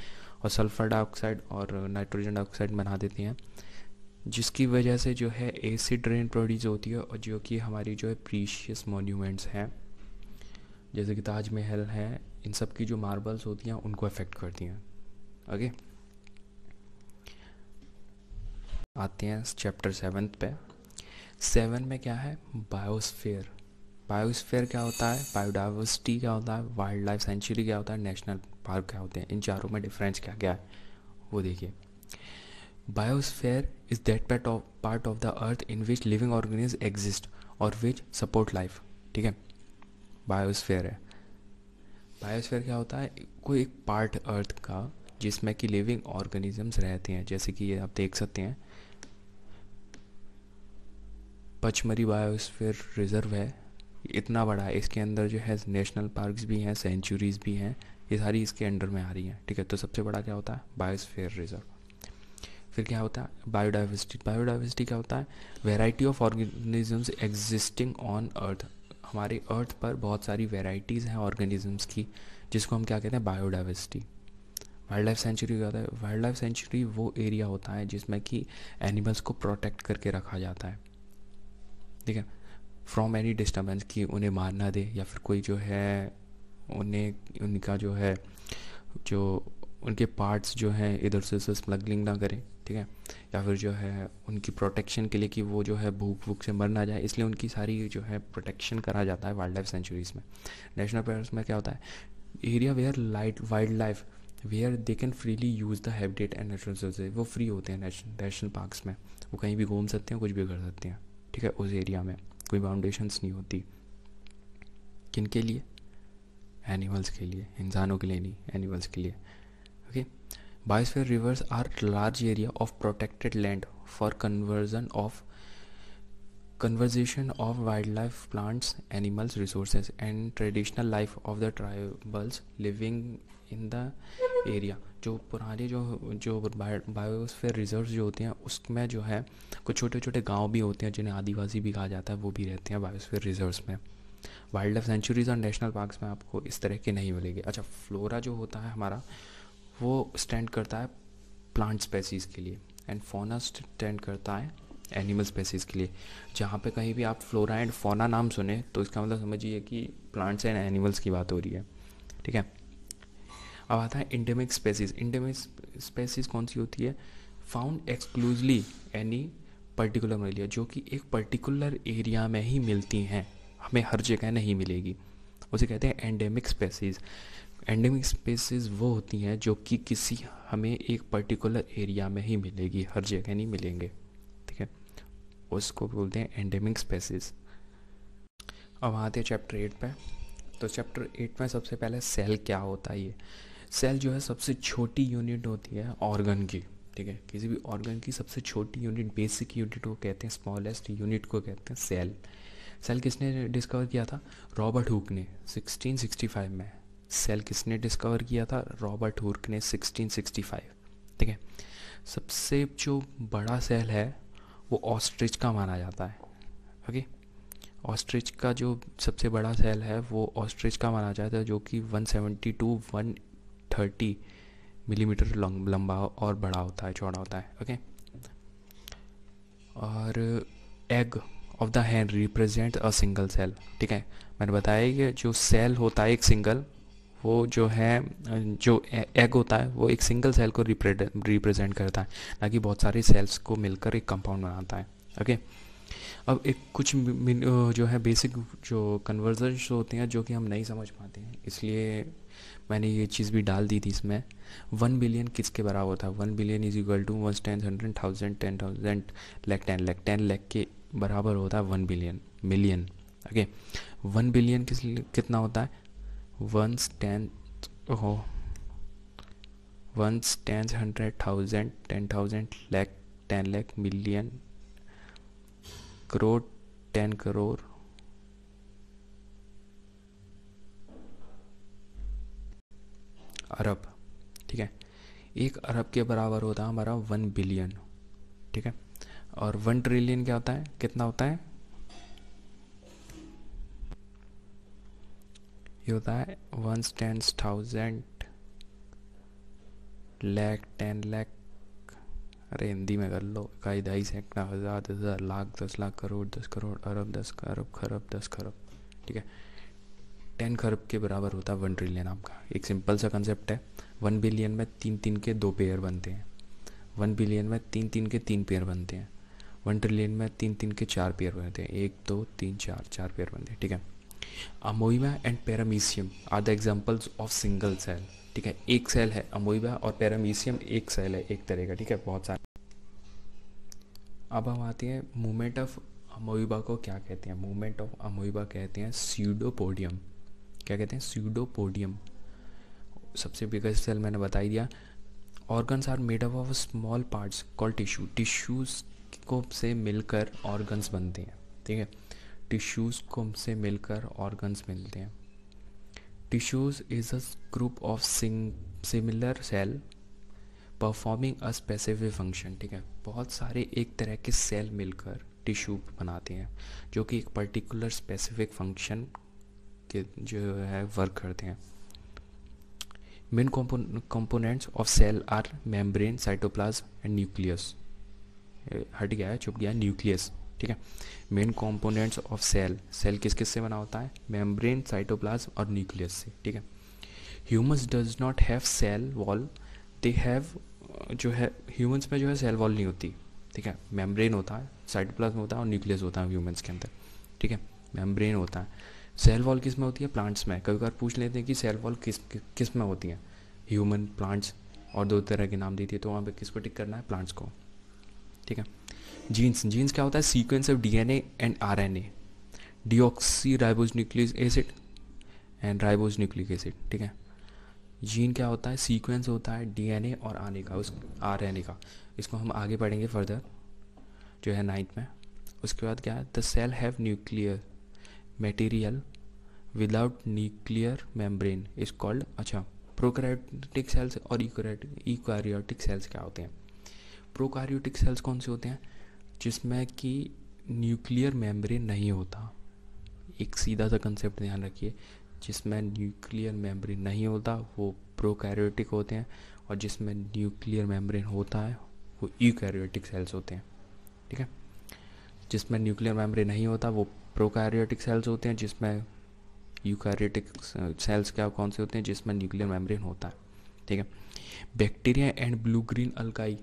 Speaker 1: और सल्फ़र डाइऑक्साइड और नाइट्रोजन डाइऑक्साइड बना देती हैं, जिसकी वजह से जो है एसिड रेन प्रोड्यूस होती है और जो कि हमारी जो है प्रीशियस मोन्यूमेंट्स हैं, जैसे कि ताजमहल है, इन सब की जो मार्बल्स होती हैं, उनको अफेक्ट करती हैं। ओके आते हैं चैप्टर सेवन पे। सेवन में क्या है? बायोस्फेयर बायोस्फेयर क्या होता है? बायोडाइवर्सिटी क्या होता है? वाइल्ड लाइफ सेंचुरी क्या होता है? नेशनल पार्क क्या होते हैं? इन चारों में डिफरेंस क्या क्या है? वो देखिए। Biosphere is that part of part of the earth in which living organism exist और विच सपोर्ट लाइफ ठीक है? बायोस्फेयर है। बायोस्फेयर क्या होता है? कोई एक पार्ट अर्थ का जिसमें कि लिविंग ऑर्गेनिजम्स रहते हैं, जैसे कि ये आप देख सकते हैं। पचमरी बायोस्फीयर रिज़र्व है। इतना बड़ा है। इसके अंदर जो है नेशनल पार्क्स भी हैं, सेंचुरीज़ भी हैं। ये सारी इसके अंडर में आ रही हैं, ठीक है? तो सबसे बड़ा क्या होता है? बायोस्फीयर रिज़र्व फिर क्या होता है? बायोडाइवर्सिटी बायोडाइवर्सिटी क्या होता है? Variety of organisms existing on earth हमारे अर्थ पर बहुत सारी वेराइटीज़ हैं ऑर्गेनिजम्स की, जिसको हम क्या कहते हैं? बायोडाइवर्सिटी वाइल्ड लाइफ सेंचुरी क्या होता है? वाइल्ड लाइफ सेंचुरी वो एरिया होता है जिसमें कि एनिमल्स को प्रोटेक्ट करके रखा जाता है। ठीक है? फ्रॉम एनी डिस्टर्बेंस कि उन्हें मार ना दे या फिर कोई जो है, उन्हें, उनका जो है, जो उनके पार्ट्स जो हैं, इधर से उधर स्मगलिंग ना करें, ठीक है? या फिर जो है, उनकी प्रोटेक्शन के लिए कि वो जो है भूख भूख से मर ना जाए, इसलिए उनकी सारी जो है प्रोटेक्शन करा जाता है वाइल्ड लाइफ सेंचुरीज़ में। नेशनल पार्क में क्या होता है? Area where light wildlife where they can freely use the habitat and natural resources वो फ्री होते हैं नेशनल पार्क्स में। वो कहीं भी घूम सकते हैं, कुछ भी कर सकते हैं, ठीक है? उस एरिया में। कोई फाउंडेशंस नहीं होती। किन के लिए? एनिमल्स के लिए, इंसानों के लिए नहीं एनिमल्स के लिए। Okay biosphere reserves are large area of protected land for conversion of conservation of wildlife plants animals resources and traditional life of the tribals living in the area, जो पुराने जो जो बायोस्फेयर रिज़र्व जो होते हैं, उसमें जो है, कुछ छोटे छोटे गाँव भी होते हैं, जिन्हें आदिवासी भी कहा जाता है, वो भी रहते हैं बायोस्फेयर रिजर्व्स में। वाइल्ड लाइफ सेंचुरीज और नेशनल पार्क्स में आपको इस तरह के नहीं मिलेंगे। अच्छा फ्लोरा जो होता है हमारा, वो स्टैंड करता है प्लांट स्पेसीज़ के लिए एंड फोना स्टैंड करता है एनिमल स्पेसीज़ के लिए। जहाँ पे कहीं भी आप फ्लोरा एंड फोना नाम सुने तो इसका मतलब समझिए कि प्लांट्स एंड एनिमल्स की बात हो रही है। ठीक है? अब आता है इंडेमिक स्पेसीज इंडेमिक स्पेसीज कौन सी होती है? Found exclusively any particular malaria जो कि एक पर्टिकुलर एरिया में ही मिलती हैं. हमें हर जगह नहीं मिलेगी. उसे कहते हैं एंडेमिक स्पेसीज एंडेमिक स्पेसीज वो होती हैं जो कि किसी हमें एक पर्टिकुलर एरिया में ही मिलेगी. हर जगह नहीं मिलेंगे. ठीक है? उसको बोलते हैं एंडेमिक स्पेसीज अब आते हैं चैप्टर एट पे. तो चैप्टर एट में सबसे पहले सेल क्या होता है ये? सेल जो है सबसे छोटी यूनिट होती है ऑर्गन की, ठीक है? किसी भी ऑर्गन की सबसे छोटी यूनिट, बेसिक यूनिट को कहते हैं, स्मॉलेस्ट यूनिट को कहते हैं सेल। सेल किसने डिस्कवर किया था? रॉबर्ट हुक ने 1665 में। सेल किसने डिस्कवर किया था? रॉबर्ट हुक ने 1665 ठीक है? सबसे जो बड़ा सेल है, वो ऑस्ट्रिच का माना जाता है, ओके? ऑस्ट्रिच का जो सबसे बड़ा सेल है, वो ऑस्ट्रिच का माना जाता है, जो कि 170 टू वन थर्टी मिलीमीटर लंबा और बड़ा होता है, चौड़ा होता है ओके और egg of the hen represent a single cell ठीक है? मैंने बताया कि जो सेल होता है एक सिंगल वो जो है, जो एग होता है, वो एक सिंगल सेल को रिप्रेजेंट करता है, ना कि बहुत सारे सेल्स को मिलकर एक कंपाउंड बनाता है ओके अब एक कुछ जो है बेसिक जो कन्वर्जन होते हैं जो कि हम नहीं समझ पाते हैं, इसलिए मैंने ये चीज़ भी डाल दी थी इसमें। वन बिलियन किसके बराबर था? One billion is equal to one ten hundred thousand ten thousand lakh ten lakh ten lakh के बराबर होता है one billion million okay one billion किस, कितना होता है? वंस टेन हो ones ten hundred thousand ten thousand lakh ten lakh million crore ten crore अरब, ठीक है? एक अरब के बराबर होता है हमारा वन बिलियन ठीक है? और वन ट्रिलियन क्या होता है? कितना होता है? ये होता है one tens thousand lakh ten lakh अरे हिंदी में कर लो इकाई ढाई सैकड़ा, हज़ार, दस हज़ार, लाख, दस लाख, करोड़, दस करोड़, अरब, दस अरब, खरब, दस खरब, ठीक है? टेन खरब के बराबर होता है वन ट्रिलियन आपका। एक सिंपल सा कंसेप्ट है। वन बिलियन में तीन तीन के दो पेयर बनते हैं। वन बिलियन में तीन तीन के तीन पेयर बनते हैं। वन ट्रिलियन में तीन तीन के चार पेयर बनते हैं। एक, दो, तीन, चार चार पेयर बनते हैं, ठीक है? Amoeba and paramecium are the examples of single cell ठीक है? एक सेल है अमोइबा और पैरामीशियम एक सेल है, एक तरह का, ठीक है? बहुत सारे। अब हम आते हैं मूवमेंट ऑफ़ अमोइबा को क्या कहते हैं? मूवमेंट ऑफ़ अमोइबा कहते हैं सीडोपोडियम क्या कहते हैं सीडोपोडियम सबसे बिगेस्ट सेल मैंने बता दिया. Organs are made up of small parts call tissue tissues को से मिलकर ऑर्गन्स बनते हैं, ठीक है? टिश्यूज़ को से मिलकर ऑर्गन्स मिलते हैं. Tissues is a group of similar cell performing a specific function ठीक है? बहुत सारे एक तरह के सेल मिलकर टिश्यू बनाते हैं, जो कि एक पर्टिकुलर स्पेसिफिक फ़ंक्शन के जो है वर्क करते हैं। Main components of cell are membrane cytoplasm and nucleus हट गया है, छुप गया न्यूक्लियस ठीक है? Main components of cell cell किस किस से बना होता है? मेम्ब्रेन साइटोप्लाज्म और न्यूक्लियस से, ठीक है? Humans does not have cell wall they have जो है ह्यूमंस में जो है सेल वॉल नहीं होती, ठीक है? मेम्ब्रेन होता है साइटोप्लाज्म होता है और न्यूक्लियस होता है ह्यूमंस के अंदर, ठीक है? मेम्ब्रेन होता है। सेल वॉल किसमें होती है? प्लांट्स में। कभी बार पूछ लेते हैं कि सेल वॉल किस किसमें होती है? ह्यूमन, प्लांट्स और दो तरह के नाम देती है तो वहाँ पे किसको टिक करना है? प्लांट्स को। ठीक है? जीन्स। जीन्स क्या होता है? Sequence of DNA and are RNA. Deoxy ribose nucleic acid and ribose nucleic acid. ठीक है? जीन क्या होता है? सीक्वेंस होता है डीएनए और आने का। उस आरएनए का। इसको हम आगे पढ़ेंगे फर्दर, जो है नाइन्थ में। उसके बाद क्या है? The cell have nuclear material without nuclear membrane is called अच्छा प्रोकैरियोटिक सेल्स और इक्वारियोटिक सेल्स क्या होते हैं? प्रोकारियोटिक सेल्स कौन से होते हैं? जिसमें कि न्यूक्लियर मेम्ब्रेन नहीं होता। एक सीधा सा कंसेप्ट ध्यान रखिए, जिसमें न्यूक्लियर मेम्ब्रेन नहीं होता, वो प्रोकैरियोटिक होते हैं और जिसमें न्यूक्लियर मेम्ब्रेन होता है, वो यूकैरियोटिक सेल्स होते हैं। ठीक है? जिसमें न्यूक्लियर मेम्ब्रेन नहीं होता, वो प्रोकैरियोटिक सेल्स होते हैं, जिसमें यूकैरियोटिक सेल्स क्या, कौन से होते हैं, जिसमें न्यूक्लियर मेम्ब्रेन होता है। ठीक है? Bacteria and blue green algae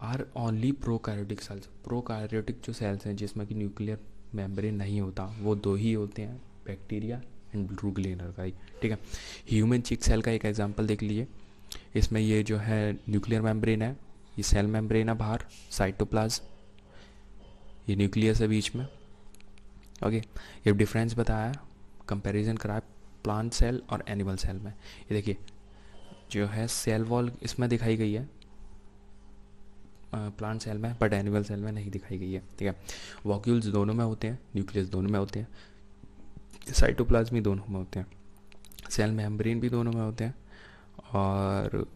Speaker 1: are only prokaryotic cells prokaryotic जो सेल्स हैं, जिसमें कि न्यूक्लियर मेम्ब्रेन नहीं होता, वो दो ही होते हैं bacteria and blue green algae ठीक है? ह्यूमन चिक सेल का एक एग्ज़ाम्पल देख लीजिए। इसमें ये जो है न्यूक्लियर मेम्ब्रेन है, ये सेल मेम्ब्रेन है बाहर साइटोप्लाज्म ये न्यूक्लियस है बीच में। ओके ये डिफरेंस बताया कंपैरिजन कराया प्लांट सेल और एनिमल सेल में। ये देखिए, जो है सेल वॉल इसमें दिखाई गई है प्लांट सेल में बट एनिमल सेल में नहीं दिखाई गई है, ठीक है? वॉक्यूल्स दोनों में होते हैं न्यूक्लियस दोनों में होते हैं साइटोप्लाज्मी दोनों में होते हैं सेल मेम्ब्रेन भी दोनों में होते हैं, और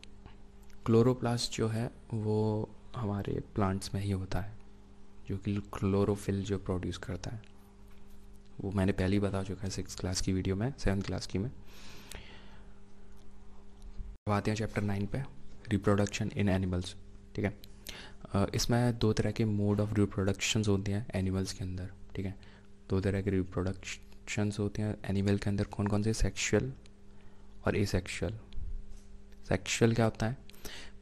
Speaker 1: क्लोरोप्लास्ट जो है वो हमारे प्लांट्स में ही होता है, जो कि क्लोरोफिल जो प्रोड्यूस करता है। वो मैंने पहले ही बता चुका है सिक्स क्लास की वीडियो में सेवन्थ क्लास की में। अब आते हैं चैप्टर नाइन पे रिप्रोडक्शन इन एनिमल्स ठीक है? इसमें दो तरह के मोड ऑफ़ रिप्रोडक्शंस होते हैं एनिमल्स के अंदर, ठीक है? दो तरह के रिप्रोडक्शंस होते हैं एनिमल के अंदर कौन कौन से? सेक्शुअल और ए सेक्शुअल सेक्शुअल क्या होता है?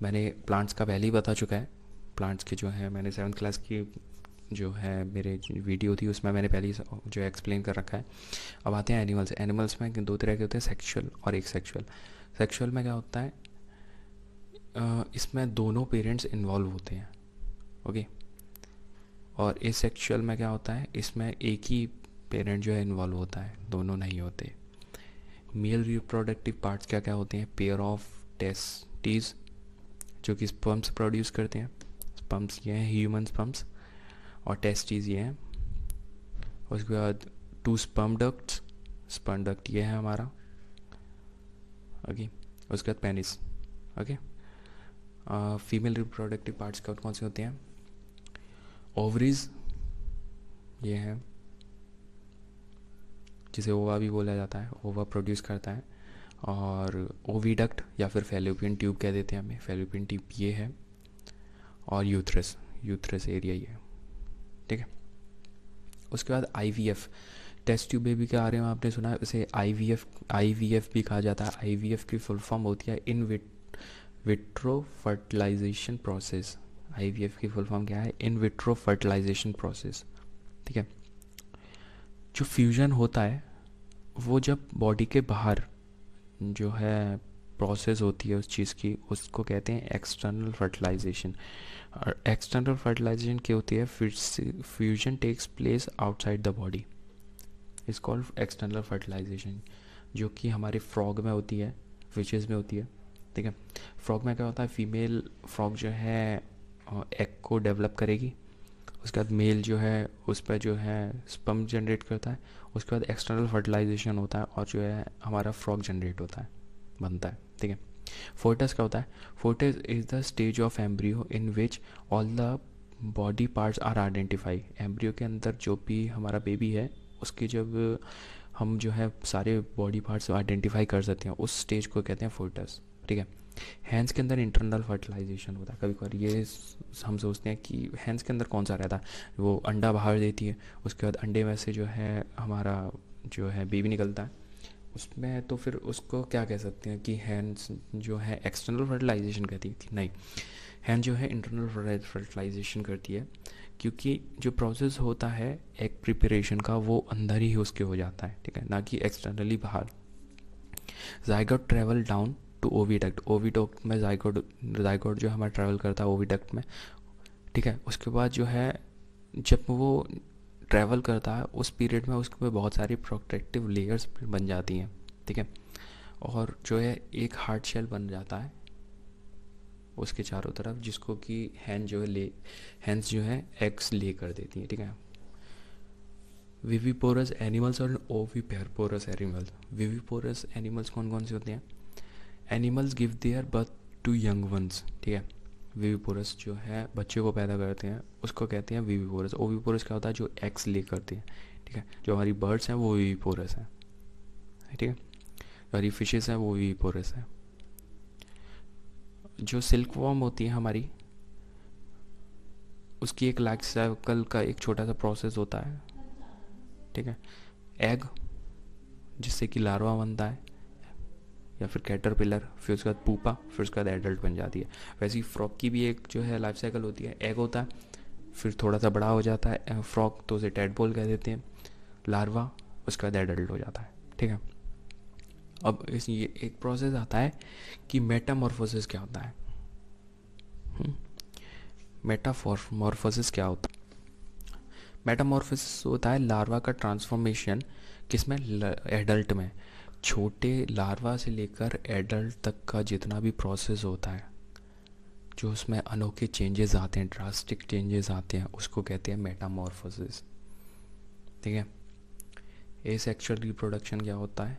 Speaker 1: मैंने प्लांट्स का पहले ही बता चुका है। प्लांट्स के जो है, मैंने सेवन्थ क्लास की जो है मेरे वीडियो थी, उसमें मैंने पहले जो है एक्सप्लेन कर रखा है। अब आते हैं एनिमल्स एनिमल्स में दो तरह के होते हैं सेक्शुअल और एक सेक्शुअल सेक्शुअल में क्या होता है इसमें दोनों पेरेंट्स इन्वॉल्व होते हैं ओके और इस सेक्शुअल में क्या होता है, इसमें एक ही पेरेंट जो है इन्वॉल्व होता है, दोनों नहीं होते। मेल रिप्रोडक्टिव पार्ट्स क्या क्या होते हैं पेयर ऑफ़ टेस्टीज जो कि स्पम्प्स प्रोड्यूस करते हैं। स्पम्प्स ये हैं ह्यूमन स्पम्स और टेस्टीज ये हैं। उसके बाद two sperm ducts sperm duct ये है हमारा। ओके उसके बाद penis okay female reproductive parts कौन कौन से होते हैं? ओवरीज ये है। जिसे ओवा भी बोला जाता है ओवा प्रोड्यूस करता है। और ओवीडक्ट या फिर फेलोपियन ट्यूब कह देते हैं हमें। फेलोपियन ट्यूब ये है। और यूथ्रस यूथ्रस एरिया ये। ठीक है? उसके बाद आईवीएफ टेस्ट ट्यूब बेबी के बारे में आपने सुना है, उसे आईवीएफ आईवीएफ भी कहा जाता है। आईवीएफ की फुल फॉर्म होती है in vit vitro fertilization process IVF की फुल फॉर्म क्या है? इन विट्रो फर्टिलाइजेशन प्रोसेस ठीक है? जो फ्यूजन होता है, वो जब बॉडी के बाहर जो है प्रोसेस होती है उस चीज़ की, उसको कहते हैं एक्सटर्नल फर्टिलाइजेशन और एक्सटर्नल फर्टिलाइजेशन क्या होती है? Fusion takes place outside the body is called external fertilization जो कि हमारे फ्रॉग में होती है फिशेज़ में होती है, ठीक है? फ्रॉग में क्या होता है? फीमेल फ्रॉग जो है एग को डेवलप करेगी। उसके बाद मेल जो है, उस पर जो है स्पम जनरेट करता है। उसके बाद एक्सटर्नल फर्टिलाइजेशन होता है और जो है, हमारा फ्रॉग जनरेट होता है, बनता है, ठीक है? फोर्टस क्या होता है। Foetus is the stage of embryo in which all the body parts are identify embryo के अंदर जो भी हमारा बेबी है, उसके जब हम जो है सारे बॉडी पार्ट्स आइडेंटिफाई कर सकते हैं, उस स्टेज को कहते हैं फोर्टस। ठीक है? हैंड्स के अंदर इंटरनल फर्टिलाइजेशन होता है। कभी कभार ये हम सोचते हैं कि हैंड्स के अंदर कौन सा रहता है? वो अंडा बाहर देती है, उसके बाद अंडे में से जो है हमारा जो है बेबी निकलता है। उसमें तो फिर उसको क्या कह सकते हैं कि हैंड्स जो है एक्सटर्नल फर्टिलाइजेशन कहती थी। नहीं हैंड जो है इंटरनल फर्टिलाइजेशन करती है, क्योंकि जो प्रोसेस होता है, एक प्रिपरेशन का, वो अंदर ही उसके हो जाता है, ठीक है? ना कि एक्सटर्नली बाहर। Zygote travel down to oviduct oviduct में जाइगोट जाइगोट जो हमारा ट्रैवल करता है ओवीडक्ट में, ठीक है? उसके बाद जो है, जब वो ट्रैवल करता है, उस पीरियड में उसके बहुत सारी प्रोटेक्टिव लेयर्स बन जाती हैं, ठीक है? और जो है, एक हार्ड शेल बन जाता है, उसके चारों तरफ़, जिसको कि हैंड जो है ले हैंड्स जो है एग्स ले कर देती हैं, ठीक है? विवीपोरस एनिमल्स और ओवीपेरपोरस एनिमल्स विवीपोरस एनिमल्स कौन कौन से होते हैं? Animals give their birth to young ones ठीक है? विवीपोरस जो है, बच्चे को पैदा करते हैं, उसको कहते हैं विवीपोरस ओवीपोरस क्या होता है? जो एक्स ले करते हैं, ठीक है? जो हमारी बर्ड्स हैं, वो विवीपोरस हैं, ठीक है? जो हमारी फिशेस हैं, वो विवीपोरस हैं। जो सिल्क वॉर्म होती है हमारी, उसकी एक लाइफ साइकिल का एक छोटा सा प्रोसेस होता है, ठीक है? एग जिससे कि लार्वा बनता है या फिर कैटर पिलर फिर उसके बाद पूपा फिर उसके बाद एडल्ट बन जाती है। वैसे ही फ्रॉक की भी एक जो है लाइफ साइकिल होती है। एग होता है, फिर थोड़ा सा बड़ा हो जाता है फ्रॉक तो उसे टेडबोल कह देते हैं। लार्वा उसके बाद एडल्ट हो जाता है। ठीक है? अब इस ये एक प्रोसेस आता है कि मेटामॉर्फोसिस क्या होता है। मेटाफॉर्मॉर्फोसिस हम्म। क्या होता है? मेटामॉर्फोसिस होता है लार्वा का ट्रांसफॉर्मेशन किसमें? एडल्ट में। छोटे लार्वा से लेकर एडल्ट तक का जितना भी प्रोसेस होता है, जो उसमें अनोखे चेंजेस आते हैं ड्रास्टिक चेंजेस आते हैं, उसको कहते हैं मेटामॉर्फोसिस ठीक है? ए सेक्शुअल रिप्रोडक्शन क्या होता है?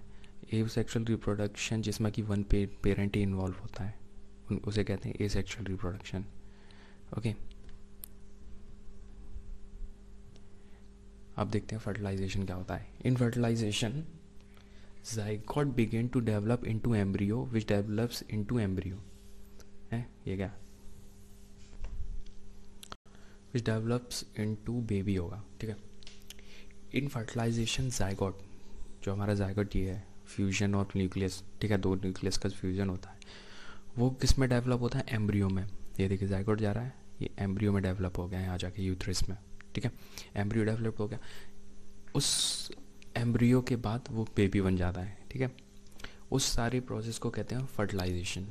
Speaker 1: ए सेक्शुअल रिप्रोडक्शन जिसमें कि वन पेरेंट ही इन्वॉल्व होता है उसे कहते हैं ए सेक्शुअल रिप्रोडक्शन ओके अब देखते हैं फर्टिलाइजेशन क्या होता है। In fertilization zygote begin to develop into embryo, which develops into embryo. है ये क्या which develops into baby होगा ठीक है? इन फर्टिलाइजेशन जाइगोट जो हमारा जाइगोट ये है फ्यूजन और न्यूक्लियस ठीक है? दो न्यूक्लियस का फ्यूजन होता है। वो किसमें डेवलप होता है? एम्ब्रियो में। ये देखिए जाइगोट जा रहा है, ये एम्ब्रियो में डेवलप हो गया है यहाँ जाके यूथ्रिस में, ठीक है? एम्ब्रियो डेवलप हो गया। उस एम्ब्रियो के बाद वो बेबी बन जाता है, ठीक है? उस सारे प्रोसेस को कहते हैं फर्टिलाइजेशन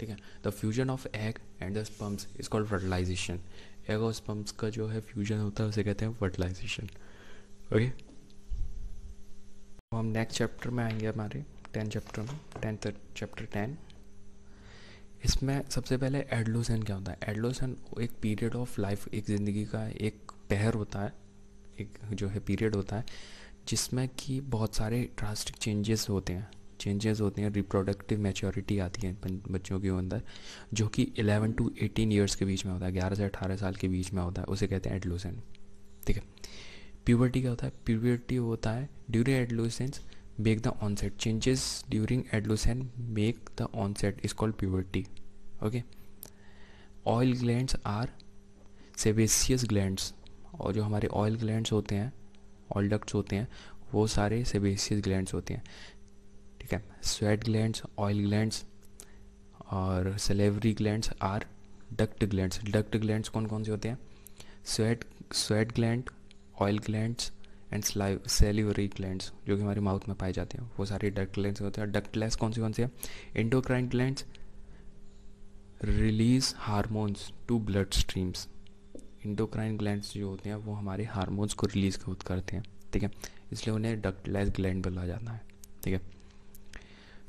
Speaker 1: ठीक है? The fusion of egg and the sperms is called fertilisation egg और स्पम्स का जो है फ्यूजन होता है, उसे कहते हैं फर्टिलाइजेशन ओके हम नेक्स्ट चैप्टर में आएँगे हमारे टेंथ चैप्टर में टेंथ चैप्टर टेन इसमें सबसे पहले एडलोसन क्या होता है? एडलोसन एक पीरियड ऑफ़ लाइफ एक ज़िंदगी का एक पहर होता है, एक जो है पीरियड होता है। जिसमें कि बहुत सारे ड्रास्टिक चेंजेस होते हैं। चेंजेस होते हैं रिप्रोडक्टिव मेच्योरिटी आती है बच्चों के अंदर, जो कि 11 टू 18 ईयर्स के बीच में होता है, ग्यारह से अठारह साल के बीच में होता है, उसे कहते हैं एडलोसेंट ठीक है? प्यूबर्टी क्या होता है? प्यूबर्टी होता है during adolescence make the onset changes during adolescent make the onset is called puberty okay oil glands are सेवेसियस glands और जो हमारे ऑयल ग्लैंड्स होते हैं ऑल डक्ट्स होते हैं, वो सारे सेबेसियस ग्लैंड्स होते हैं, ठीक है? स्वेट ग्लैंड्स ऑयल ग्लैंड्स और salivary glands are duct glands duct glands कौन कौन से होते हैं? Sweat sweat gland oil glands and salivary glands जो कि हमारे माउथ में पाए जाते हैं, वो सारे डक्ट ग्लैंड्स होते हैं। डक्ट डक्टलेस कौन से कौन से हैं? Endocrine glands release hormones to blood streams endocrine glands जो होते हैं, वो हमारे हारमोन्स को रिलीज़ करते हैं, ठीक है? इसलिए उन्हें डक्टलेस ग्लैंड बोला जाता है, ठीक है?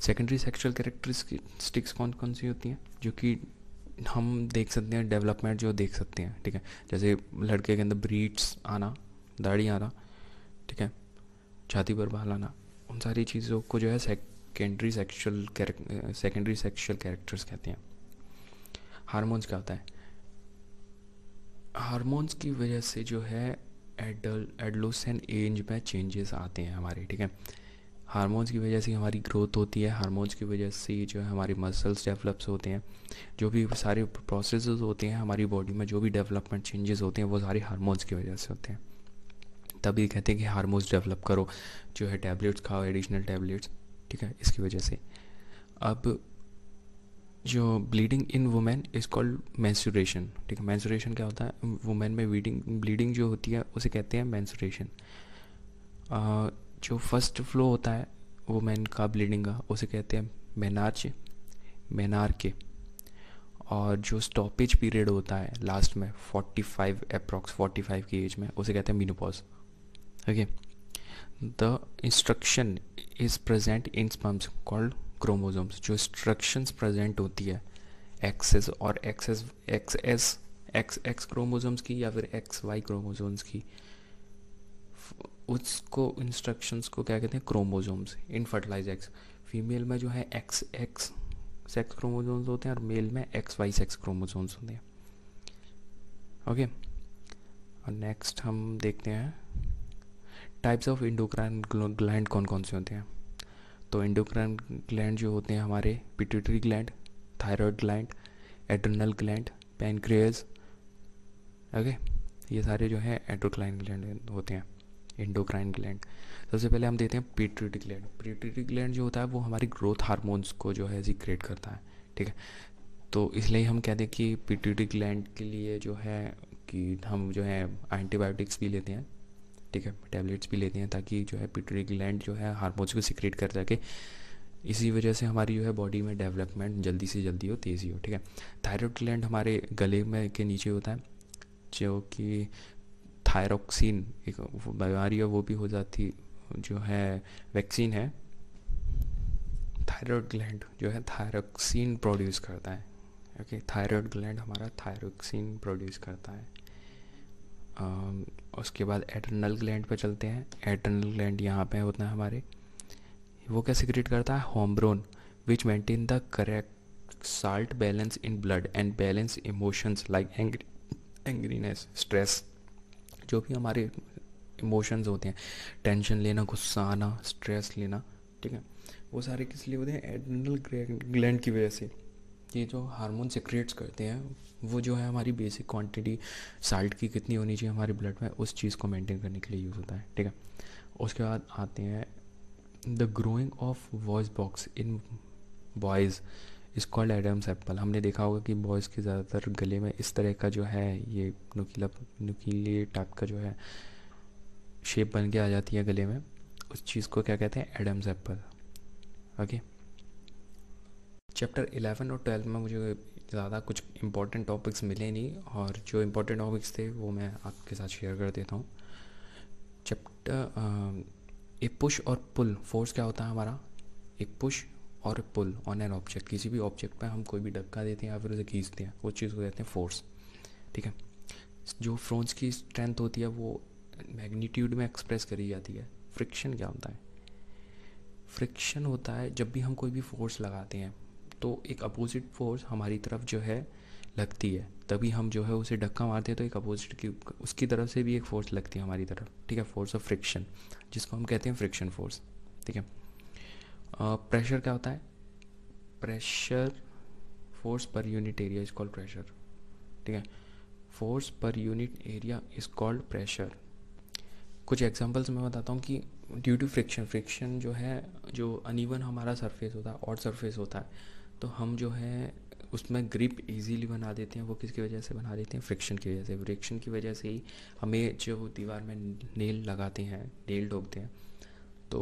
Speaker 1: सेकेंडरी सेक्सुअल कैरेक्टरिस्टिक्स कौन कौन सी होती हैं? जो कि हम देख सकते हैं डेवलपमेंट जो देख सकते हैं, ठीक है? जैसे लड़के के अंदर ब्रीड्स आना, दाढ़ी आना, ठीक है? छाती पर बाल आना, उन सारी चीज़ों को जो है secondary sexual secondary sexual characters कहते हैं। हारमोन्स क्या होता है? हारमोन्स की वजह से जो है एडल एडलोसन एज में चेंजेस आते हैं हमारे, ठीक है? हारमोन्स की वजह से हमारी ग्रोथ होती है हारमोन्स की वजह से जो है हमारे मसल्स डेवलप्स होते हैं, जो भी सारे प्रोसेस होते हैं हमारी बॉडी में, जो भी डेवलपमेंट चेंजेस होते हैं, वो सारे हारमोन्स की वजह से होते हैं। तभी कहते हैं कि हारमोन्स डेवलप करो, जो है टैबलेट्स खाओ एडिशनल टैबलेट्स ठीक है? इसकी वजह से। अब जो bleeding in women is called menstruation ठीक है मैंसुरेशन क्या होता है? वुमेन में ब्लीडिंग ब्लीडिंग जो होती है, उसे कहते हैं मैंसुरेशन जो फ़र्स्ट फ्लो होता है वुमेन का ब्लीडिंग का, उसे कहते हैं मेनार्च मेनार के और जो स्टॉपेज पीरियड होता है लास्ट में 45 फाइव अप्रॉक्स 45 की एज में, उसे कहते हैं menopause okay the instruction is present in sperms called chromosomes जो इंस्ट्रक्शंस प्रेजेंट होती है एक्सेस और X S X S X X chromosomes की या फिर एक्स वाई क्रोमोजोम्स की, उसको इंस्ट्रक्शंस को क्या कहते हैं? Chromosomes in fertilize X female में जो है एक्स एक्स सेक्स क्रोमोजोम्स होते हैं और मेल में एक्स वाई सेक्स क्रोमोजोम्स होते हैं। ओके और नेक्स्ट हम देखते हैं टाइप्स ऑफ़ इंडोक्राइन ग्लैंड कौन कौन से होते हैं? तो इंडोक्राइन ग्लैंड जो होते हैं हमारे pituitary gland thyroid gland adrenal gland pancreas okay ये सारे जो है एंडोक्राइन ग्लैंड होते हैं इंडोक्राइन ग्लैंड सबसे पहले हम देते हैं पीट्यूटरी ग्लैंड पीट्यूटरी ग्लैंड जो होता है वो हमारी ग्रोथ हार्मोन्स को जो है सीक्रेट करता है, ठीक है? तो इसलिए हम कहते हैं कि पीट्यूटरी ग्लैंड के लिए जो है कि हम जो है एंटीबायोटिक्स भी लेते हैं। ठीक है टैबलेट्स भी लेते हैं ताकि जो है पिटरी ग्लैंड जो है हार्मोन्स को सिक्रेट कर सके। इसी वजह से हमारी जो है बॉडी में डेवलपमेंट जल्दी से जल्दी हो, तेज़ी हो, ठीक है। थायरॉयड ग्लैंड हमारे गले में के नीचे होता है, जो कि थायरोक्सिन एक बीमारी है, वो भी हो जाती, जो है वैक्सीन है थायरॉयड ग्लैंड जो है थायरोक्सिन प्रोड्यूस करता है ओके थायरॉयड ग्लैंड हमारा थायरोक्सिन प्रोड्यूस करता है। उसके बाद एटर्नल ग्लैंड पे चलते हैं। एटर्नल ग्लैंड यहाँ पे होता है हमारे। वो क्या सिक्रेट करता है? Hormone which maintain the correct salt balance in blood and balance emotions like angriness stress जो भी हमारे इमोशंस होते हैं। टेंशन लेना, गुस्सा आना स्ट्रेस लेना, ठीक है? वो सारे किस लिए होते हैं? एडनल ग्लैंड की वजह से। ये जो हार्मोन सिक्रेट्स करते हैं वो जो है हमारी बेसिक क्वांटिटी साल्ट की कितनी होनी चाहिए हमारे ब्लड में, उस चीज़ को मेंटेन करने के लिए यूज़ होता है, ठीक है? उसके बाद आते हैं the growing of voice box in boys is called Adam's apple हमने देखा होगा कि बॉयज़ के ज़्यादातर गले में इस तरह का जो है, ये नुकीला, नुकीले टाइप का जो है शेप बन के आ जाती है गले में। उस चीज़ को क्या कहते हैं? Adam's apple okay chapter eleven और ट्वेल्व में मुझे ज़्यादा कुछ इंपॉर्टेंट टॉपिक्स मिले नहीं और जो इम्पोर्टेंट टॉपिक्स थे वो मैं आपके साथ शेयर कर देता हूँ। चैप्टर ए पुश और पुल फोर्स क्या होता है हमारा? एक पुश और पुल ऑन एन ऑब्जेक्ट किसी भी ऑब्जेक्ट पे हम कोई भी धक्का देते हैं या फिर उसे खींचते हैं उस चीज़ को कहते हैं फोर्स ठीक है? जो फोर्स की स्ट्रेंथ होती है वो मैग्नीट्यूड में एक्सप्रेस करी जाती है। फ्रिक्शन क्या होता है? फ्रिक्शन होता है जब भी हम कोई भी फोर्स लगाते हैं तो एक अपोजिट फोर्स हमारी तरफ़ जो है लगती है। तभी हम जो है उसे धक्का मारते हैं तो एक अपोजिट की, उसकी तरफ़ से भी एक फोर्स लगती है हमारी तरफ़। ठीक है? फोर्स ऑफ़ फ्रिक्शन जिसको हम कहते हैं फ्रिक्शन फोर्स ठीक है? प्रेशर क्या होता है? Pressure force per unit area is called pressure ठीक है? Force per unit area is called pressure कुछ एग्जांपल्स मैं बताता हूँ कि ड्यू टू फ्रिक्शन फ्रिक्शन जो है, जो अनइवन हमारा सरफेस होता है और सरफेस होता है तो हम जो है, उसमें ग्रिप इजीली बना देते हैं। वो किसकी वजह से बना देते हैं? फ्रिक्शन की वजह से। फ्रिक्शन की वजह से ही हमें जो दीवार में नेल लगाते हैं नेल ठोकते हैं तो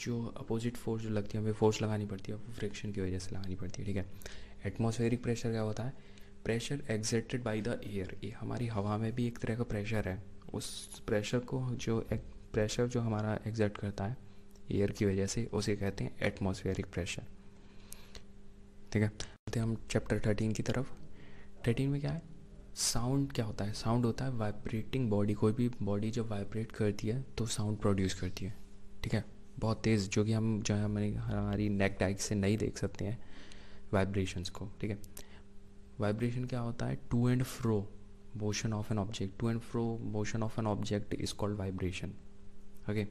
Speaker 1: जो अपोजिट फोर्स जो लगती है, हमें फोर्स लगानी पड़ती है। वो फ्रिक्शन की वजह से लगानी पड़ती है, ठीक है? एटमॉस्फेरिक प्रेशर क्या होता है? Pressure exerted by the air ये हमारी हवा में भी एक तरह का प्रेशर है। उस प्रेशर को जो प्रेशर जो हमारा एग्जर्ट करता है एयर की वजह से, उसे कहते हैं एटमॉस्फेरिक प्रेशर ठीक है? तो हम चैप्टर थर्टीन की तरफ़। थर्टीन में क्या है? साउंड क्या होता है? साउंड होता है वाइब्रेटिंग बॉडी कोई भी बॉडी जब वाइब्रेट करती है तो साउंड प्रोड्यूस करती है। ठीक है? बहुत तेज़, जो कि हम, जो है हमारी हमारी नेक टाइक से नहीं देख सकते हैं वाइब्रेशंस को। ठीक है? वाइब्रेशन क्या होता है? To and fro motion of an object to and fro motion of an object is called vibration okay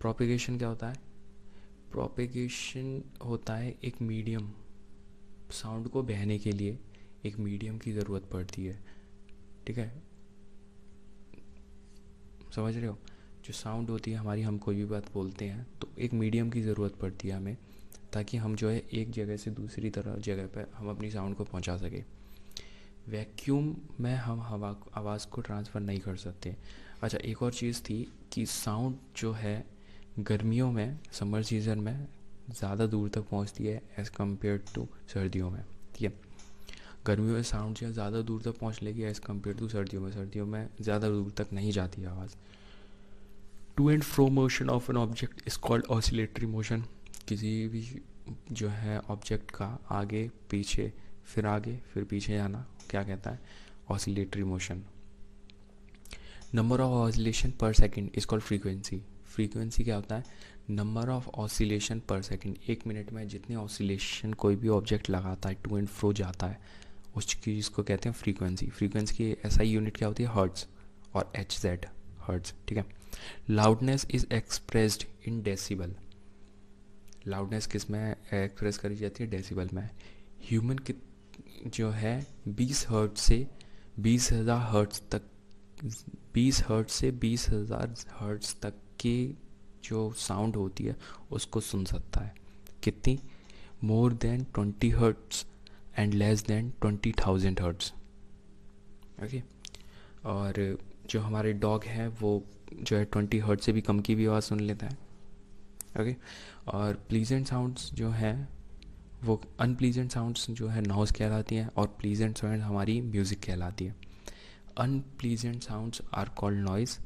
Speaker 1: propagation क्या होता है? प्रोपिगेशन होता है एक मीडियम। साउंड को बहने के लिए एक मीडियम की ज़रूरत पड़ती है। ठीक है? समझ रहे हो? जो साउंड होती है, हमारी हम कोई भी बात बोलते हैं तो एक मीडियम की ज़रूरत पड़ती है हमें, ताकि हम जो है एक जगह से दूसरी तरह जगह पर हम अपनी साउंड को पहुँचा सकें। वैक्यूम में हम हवा, आवाज़ को ट्रांसफ़र नहीं कर सकते। अच्छा एक और चीज़ थी कि साउंड जो है गर्मियों में समर सीज़न में ज़्यादा दूर तक पहुँचती है एज़ कंपेयर टू सर्दियों में, ठीक है? गर्मियों में साउंड जो है ज़्यादा दूर तक पहुँच लेगी एज़ कंपेयर टू सर्दियों में। सर्दियों में ज़्यादा दूर तक नहीं जाती आवाज़। To and fro motion of an object is called oscillatory motion किसी भी जो है ऑब्जेक्ट का आगे, पीछे, फिर आगे, फिर पीछे जाना क्या कहता है? Oscillatory motion number of oscillation per second is called frequency frequency क्या होता है? Number of oscillation per second एक मिनट में जितने ऑसिलेशन कोई भी ऑब्जेक्ट लगाता है टू एंड फ्रो जाता है, उसकी इसको कहते हैं फ्रीक्वेंसी फ्रीक्वेंसी की ऐसा यूनिट क्या होती है? हर्ट्स और एच जेड हर्ट्स ठीक है? Loudness is expressed in decibel loudness किसमें एक्सप्रेस करी जाती है? डेसिबल में. ह्यूमन की जो है, बीस हर्ट से बीस हज़ार हर्ट्स तक, बीस हर्ट से बीस हज़ार हर्ट्स तक की जो साउंड होती है, उसको सुन सकता है। कितनी? More than twenty hertz and less than twenty thousand hertz okay और जो हमारे डॉग हैं, वो जो है ट्वेंटी हर्ट से भी कम की भी आवाज़ सुन लेता है। ओके और प्लीजेंट साउंड्स जो है, वो अनप्लीजेंट साउंड्स जो है नॉइज़ कहलाती हैं और प्लीजेंट साउंड हमारी म्यूज़िक कहलाती है। Unpleasant sounds are called noise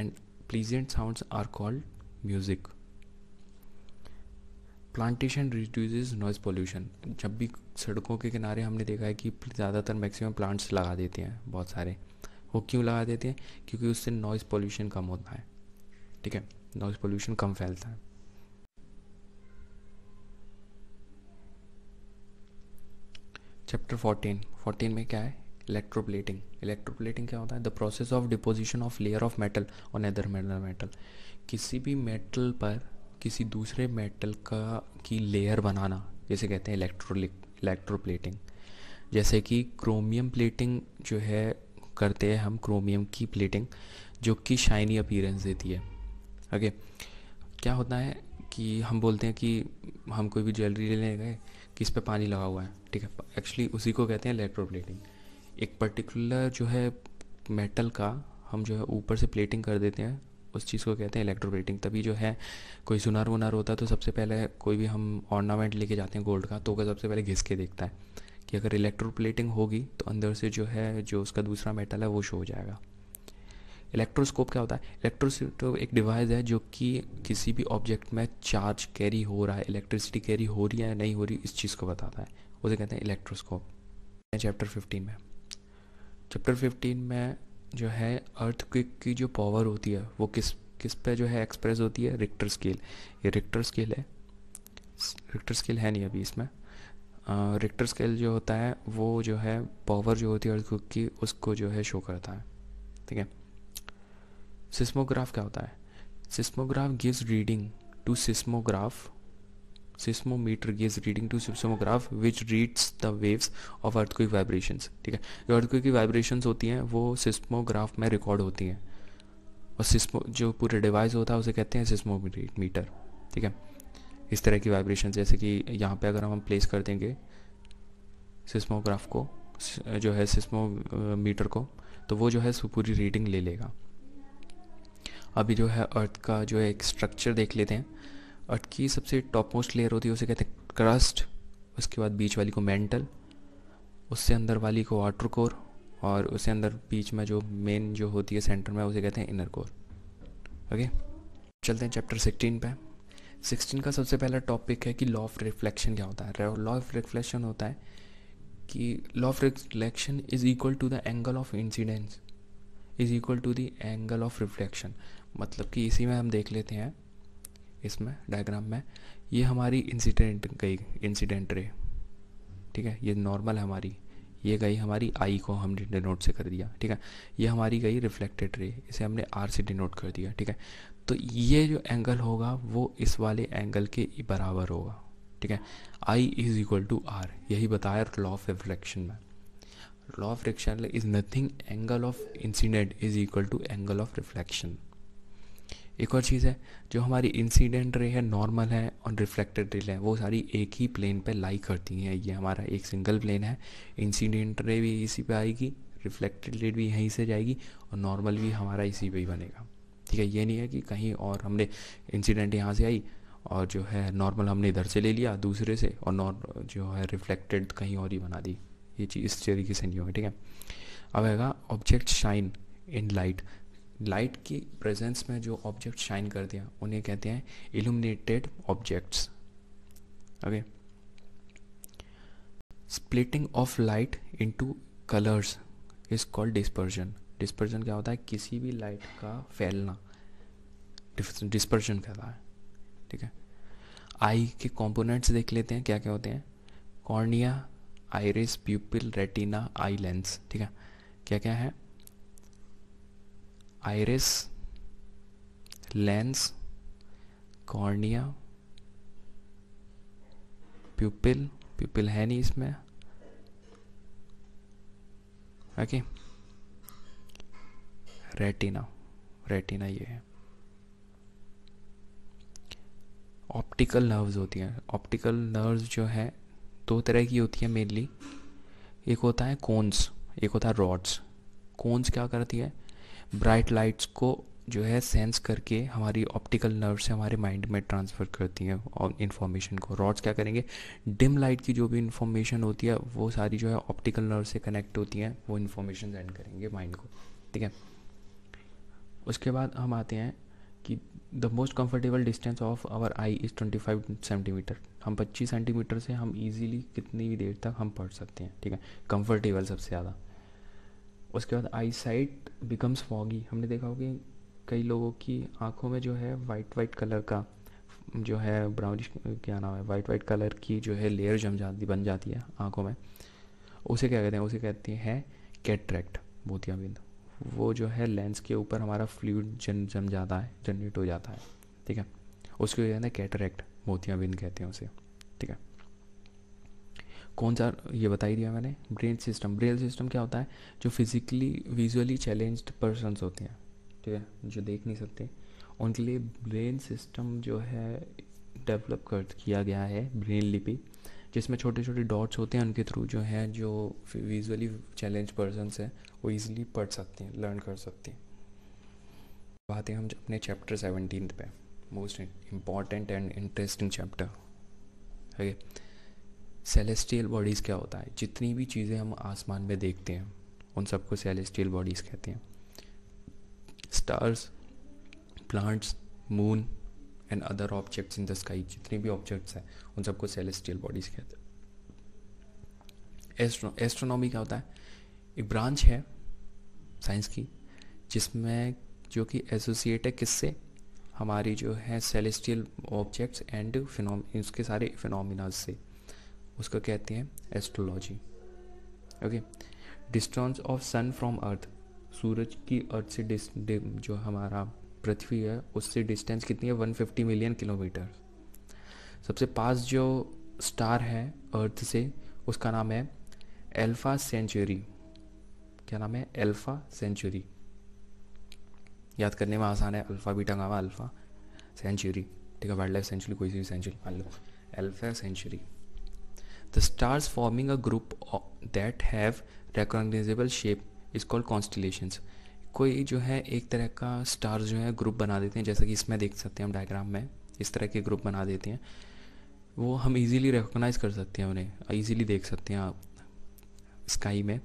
Speaker 1: and pleasant sounds are called music plantation reduces noise pollution जब भी सड़कों के किनारे हमने देखा है कि ज़्यादातर मैक्सिमम प्लांट्स लगा देते हैं, बहुत सारे। वो क्यों लगा देते हैं? क्योंकि उससे नॉइज़ पोल्यूशन कम होता है। ठीक है? नॉइज़ पोल्यूशन कम फैलता है। चैप्टर फोर्टीन फोर्टीन में क्या है? इलेक्ट्रोप्लेटिंग इलेक्ट्रोप्लेटिंग क्या होता है? The process of deposition of layer of metal और अदर मेटल मेटल किसी भी मेटल पर किसी दूसरे मेटल का, की लेयर बनाना, जैसे कहते हैं इलेक्ट्रोलिक इलेक्ट्रोप्लेटिंग जैसे कि क्रोमियम प्लेटिंग जो है, करते हैं हम क्रोमियम की प्लेटिंग जो कि शाइनी अपीरेंस देती है. ओके क्या होता है कि हम बोलते हैं कि हम कोई भी ज्वेलरी लेने गए कि इस पर पानी लगा हुआ है? ठीक है एक्चुअली उसी को कहते हैं इलेक्ट्रोप्लेटिंग एक पर्टिकुलर जो है मेटल का हम जो है ऊपर से प्लेटिंग कर देते हैं, उस चीज़ को कहते हैं इलेक्ट्रोप्लेटिंग तभी जो है कोई सुनार वुनार होता है तो सबसे पहले कोई भी हम ऑर्नामेंट लेके जाते हैं गोल्ड का तो वह सबसे पहले घिस के देखता है कि अगर इलेक्ट्रोप्लेटिंग होगी तो अंदर से जो है, जो उसका दूसरा मेटल है वो शो हो जाएगा। इलेक्ट्रोस्कोप क्या होता है? इलेक्ट्रोस्कोप एक डिवाइस है जो कि किसी भी ऑब्जेक्ट में चार्ज कैरी हो रहा है इलेक्ट्रिसिटी कैरी हो रही है या नहीं हो रही, इस चीज़ को बताता है। उसे कहते हैं इलेक्ट्रोस्कोप चैप्टर फिफ्टीन में। चैप्टर फिफ्टीन में जो है अर्थ की जो पावर होती है, वो किस किस पे जो है एक्सप्रेस होती है? रिक्टर स्केल ये रिक्टर स्केल है। रिक्टर स्केल है नहीं अभी इसमें। रिक्टर स्केल जो होता है, वो जो है पावर जो होती है अर्थ की, उसको जो है शो करता है। ठीक है? सिस्मोग्राफ क्या होता है? Seismograph gives reading to seismograph seismometer gives reading to seismograph which reads the waves of earthquake vibrations ठीक है? जो अर्थक्विक की वाइब्रेशंस होती हैं, वो सिस्मोग्राफ में रिकॉर्ड होती हैं। और सिस्मो जो पूरे डिवाइस होता है, उसे कहते हैं सिस्मोमीटर ठीक है? इस तरह की वाइब्रेशन जैसे कि यहाँ पे अगर हम प्लेस कर देंगे सिस्मोग्राफ को, जो है सिस्मो मीटर को तो वो जो है पूरी रीडिंग ले लेगा। अभी जो है अर्थ का जो है एक स्ट्रक्चर देख लेते हैं। अर्थ की सबसे टॉप मोस्ट लेयर होती है, उसे कहते हैं क्रस्ट उसके बाद बीच वाली को मेंटल उससे अंदर वाली को आउटर कोर और उससे अंदर बीच में जो मेन जो होती है सेंटर में, उसे कहते हैं इनर कोर ओके चलते हैं चैप्टर सिक्सटीन पे. सिक्सटीन का सबसे पहला टॉपिक है कि लॉ ऑफ़ रिफ्लेक्शन क्या होता है? लॉ ऑफ़ रिफ्लेक्शन होता है कि law of reflection is equal to the angle of incidence is equal to the angle of reflection मतलब कि इसी में हम देख लेते हैं इसमें डायग्राम में, ये हमारी इंसिडेंट गई इंसिडेंट रे। ठीक है? ये नॉर्मल हमारी। ये गई हमारी आई को हमने डिनोट से कर दिया। ठीक है? ये हमारी गई रिफ्लेक्टेड रे। इसे हमने आर से डिनोट कर दिया। ठीक है? तो ये जो एंगल होगा, वो इस वाले एंगल के बराबर होगा। ठीक है? I is equal to R यही बताया लॉ ऑफ़ रिफ्लेक्शन में। Law of reflection is nothing angle of incident is equal to angle of reflection एक और चीज़ है, जो हमारी इंसिडेंट रे है नॉर्मल है और रिफ्लेक्टेड रे है, वो सारी एक ही प्लेन पे लाई करती हैं। ये हमारा एक सिंगल प्लेन है। इंसिडेंट रे भी इसी पे आएगी रिफ्लेक्टेड रे भी यहीं से जाएगी और नॉर्मल भी हमारा इसी पे ही बनेगा। ठीक है, ये नहीं है कि कहीं और हमने इंसिडेंट यहाँ से आई और जो है नॉर्मल हमने इधर से ले लिया, दूसरे से और नॉर जो है रिफ्लेक्टेड कहीं और ही बना दी। ये चीज़ इस तरीके से नहीं होगी, ठीक है? अब आएगा object shine in light light की प्रेजेंस में जो ऑब्जेक्ट शाइन कर दिया, उन्हें कहते हैं illuminated objects okay splitting of light into colours is called dispersion dispersion क्या होता है? किसी भी लाइट का फैलना. डिस्पर्जन कहता है. ठीक है? आई के कंपोनेंट्स देख लेते हैं क्या क्या होते हैं? Cornea iris pupil retina eye lens ठीक है? क्या क्या है? Iris lens, cornea pupil pupil है नहीं इसमें। ओके रेटिना रेटिना ये है। ऑप्टिकल नर्व्स होती हैं। ऑप्टिकल नर्व्स जो है, दो तरह की होती है मेनली एक होता है कोन्स एक होता है रॉड्स कोन्स क्या करती है? ब्राइट लाइट्स को जो है सेंस करके हमारी ऑप्टिकल नर्व से हमारे माइंड में ट्रांसफ़र करती हैं और इन्फॉर्मेशन को। रॉड्स क्या करेंगे? डिम लाइट की जो भी इन्फॉर्मेशन होती है, वो सारी जो है ऑप्टिकल नर्व से कनेक्ट होती हैं, वो इन्फॉर्मेशन सेंड करेंगे माइंड को। ठीक है? उसके बाद हम आते हैं कि the most comfortable distance of our eye is twenty five centimetre हम पच्चीस सेंटीमीटर से हम ईजिली कितनी भी देर तक हम पढ़ सकते हैं। ठीक है? कंफर्टेबल सबसे ज़्यादा। उसके बाद आई साइट बिकम्स फॉगी हमने देखा होगा कई लोगों की आँखों में जो है वाइट वाइट कलर का, जो है ब्राउनिश क्या नाम है वाइट वाइट कलर की जो है लेयर जम जाती, बन जाती है आँखों में। उसे क्या कहते हैं? उसे कहते हैं कैट्रैक्ट मोतियाबिंद। वो जो है लेंस के ऊपर हमारा फ्लूड जन, जम जाता है जनरेट हो जाता है। ठीक है? उसको कहते हैं कैटरेक्ट मोतियाबिंद कहते हैं उसे। ठीक है? कौन सा ये बता ही दिया मैंने ब्रेन सिस्टम ब्रेन सिस्टम क्या होता है? जो फिज़िकली विजुअली चैलेंज्ड पर्सनस होते हैं, ठीक है? जो देख नहीं सकते। उनके लिए ब्रेन सिस्टम जो है डेवलप कर, किया गया है ब्रेन लिपि, जिसमें छोटे छोटे डॉट्स होते हैं उनके थ्रू जो है, जो विजुअली चैलेंज पर्सनस हैं, वो ईजिली पढ़ सकते हैं लर्न कर सकते हैं। बात है हम अपने चैप्टर सेवनटीन पे most important and interesting chapter okay celestial bodies क्या होता है? जितनी भी चीज़ें हम आसमान में देखते हैं, उन सबको सेलेस्टियल बॉडीज़ कहते हैं। Stars plants moon and other objects in the sky जितने भी ऑब्जेक्ट्स हैं, उन सबको सेलेस्टियल बॉडीज़ कहते हैं। एस्ट्रो एस्ट्रोनॉमी क्या होता है? एक ब्रांच है साइंस की, जिसमें जो कि एसोसिएट है किससे? हमारी जो है सेलेस्टियल ऑब्जेक्ट्स एंड फिनोम उसके सारे फिनोमिनाज से। उसको कहते हैं astrology okay distance of sun from earth सूरज की अर्थ से जो हमारा पृथ्वी है, उससे डिस्टेंस कितनी है? 150 मिलियन किलोमीटर सबसे पास जो स्टार है अर्थ से, उसका नाम है एल्फा सेंचुरी क्या नाम है? एल्फा सेंचुरी याद करने में आसान है alpha beta gamma alpha Centauri ठीक है वाइल्ड लाइफ सेंचुरी कोई सी सेंचुरी मान लो. Alpha Centauri the stars forming a group that have recognizable shape is called constellations कोई जो है एक तरह का स्टार जो है ग्रुप बना देते हैं, जैसा कि इसमें देख सकते हैं हम डायग्राम में। इस तरह के ग्रुप बना देते हैं। वो हम इजीली रिकॉग्नाइज कर सकते हैं उन्हें इजीली देख सकते हैं आप स्काई में।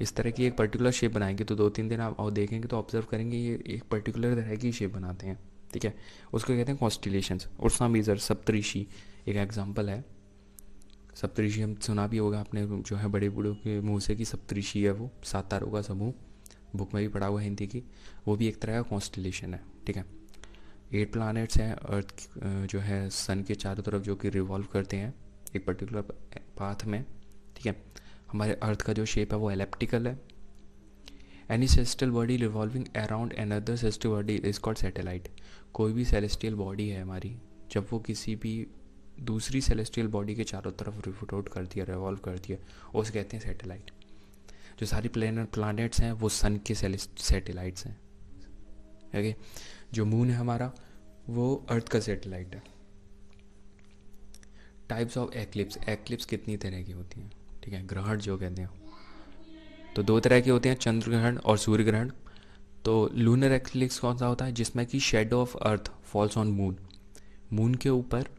Speaker 1: इस तरह की एक पर्टिकुलर शेप बनाएँगे तो दो तीन दिन आप और देखेंगे तो ऑब्ज़र्व करेंगे ये एक पर्टिकुलर तरह की शेप बनाते हैं, ठीक है? उसको कहते हैं कॉन्स्टिलेशंस उर्सा मीज़र सप्तऋषि एक एग्ज़ाम्पल है। सप्तऋषि हम सुना भी होगा आपने, जो है बड़े बूढ़ों के मुँह से कि सप्तऋषि है वो सात तारों का समूह, बुक में भी पढ़ा हुआ है हिंदी की, वो भी एक तरह का कॉन्स्टिलेशन है, ठीक है? एट प्लानट्स हैं अर्थ जो है सन के चारों तरफ़ जो कि रिवॉल्व करते हैं, एक पर्टिकुलर पाथ में, ठीक है? हमारे अर्थ का जो शेप है वो एलेप्टिकल है। Any celestial body revolving around an other celestial body is called satellite कोई भी सेलेस्टियल बॉडी है हमारी, जब वो किसी भी दूसरी सेलेस्टियल बॉडी के चारों तरफ़ रिवोल्ट करती है रिवॉल्व करती है उसे कहते हैं सैटेलाइट जो सारी प्लेनेट प्लानट्स हैं, वो सन के सैटेलाइट्स हैं. ओके जो मून है हमारा, वो अर्थ का सैटेलाइट है. टाइप्स ऑफ़ एक्लिप्स एक्लिप्स कितनी तरह की होती हैं? ठीक है? ग्रहण जो कहते हैं. तो दो तरह के होते हैं, चंद्र ग्रहण और सूर्य ग्रहण. तो लूनर एक्लिप्स कौन सा होता है? जिसमें कि shadow of earth falls on moon moon के ऊपर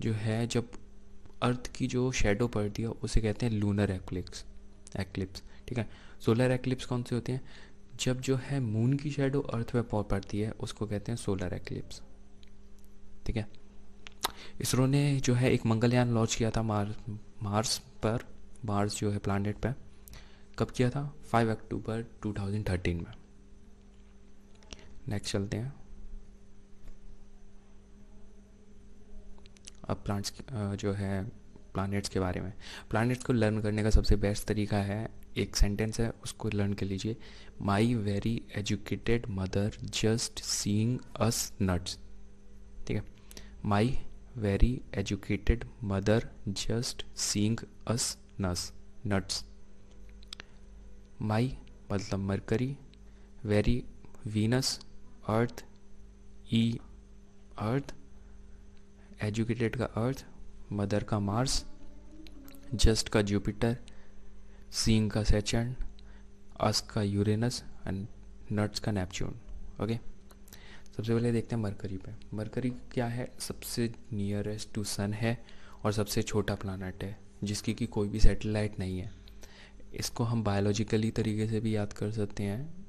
Speaker 1: जो है, जब अर्थ की जो शेडो पड़ती है, उसे कहते हैं लूनर एक्लिप्स एक्लिप्स ठीक है? सोलर एक्लिप्स कौन से होते हैं? जब जो है मून की शेडो अर्थ पे पड़ती है, उसको कहते हैं सोलर एक्लिप्स ठीक है? इसरो ने जो है, एक मंगलयान लॉन्च किया था मार मार्स पर मार्स जो है प्लानट पर कब किया था? 5 अक्टूबर 2013 में। नेक्स्ट चलते हैं। प्लांट्स जो है प्लानट्स के बारे में। प्लानट्स को लर्न करने का सबसे बेस्ट तरीका है, एक सेंटेंस है, उसको लर्न कर लीजिए। My very educated mother just seeing us nuts ठीक है? My very educated mother just seeing us नस नट्स माई मतलब Mercury very Venus earth E earth educated का अर्थ, मदर का मार्स, जस्ट का जुपिटर, सींग का सेचन अस का Uranus and nuts का नेपच्यून ओके सबसे पहले देखते हैं मरकरी पे। मरकरी क्या है? सबसे नियरेस्ट टू सन है और सबसे छोटा प्लानट है, जिसकी कि कोई भी सैटेलाइट नहीं है। इसको हम बायोलॉजिकली तरीके से भी याद कर सकते हैं।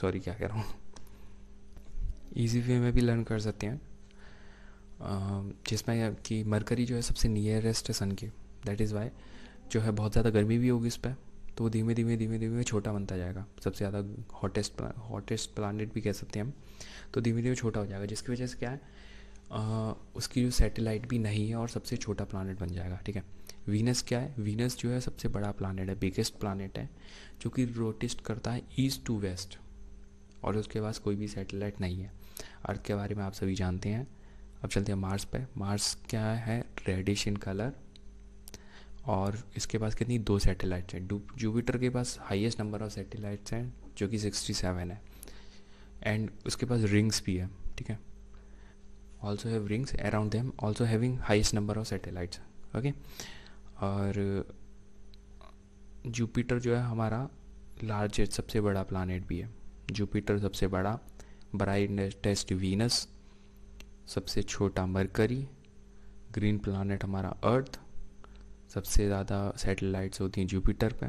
Speaker 1: सॉरी क्या कह रहा हूँ? ईजी वे में भी लर्न कर सकते हैं। जिसमें कि मरकरी जो है सबसे नियरेस्ट है सन के। दैट इज़ वाई जो है बहुत ज़्यादा गर्मी भी होगी इस पर तो वो धीमे धीमे धीमे धीमे छोटा बनता जाएगा। सबसे ज़्यादा हॉटेस्ट हॉटेस्ट प्लानट भी कह सकते हैं हम तो धीमे धीमे छोटा हो जाएगा जिसकी वजह से क्या है आ, उसकी जो सैटेलाइट भी नहीं है और सबसे छोटा प्लानट बन जाएगा ठीक है? वीनस क्या है? वीनस जो है सबसे बड़ा प्लानट है बिगेस्ट प्लानट है जो कि रोटेस्ट करता है ईस्ट टू वेस्ट और उसके पास कोई भी सैटेलाइट नहीं है। अर्थ के बारे में आप सभी जानते हैं अब चलते हैं मार्स पे। मार्स क्या है? रेडिश इन कलर और इसके पास कितनी? दो सैटेलाइट्स हैं। जुपिटर के पास हाईएस्ट नंबर ऑफ़ सैटेलाइट्स हैं, जो कि सिक्सटी सेवन है। एंड उसके पास रिंग्स भी है, ठीक है? Also have rings around them also having highest number of satellites okay और जुपिटर जो है हमारा लार्जेस्ट सबसे बड़ा प्लानट भी है। जुपिटर सबसे बड़ा ब्राइटेस्ट वीनस सबसे छोटा मरकरी, ग्रीन प्लानट हमारा अर्थ, सबसे ज़्यादा सैटेलाइट्स होती हैं जुपिटर पे।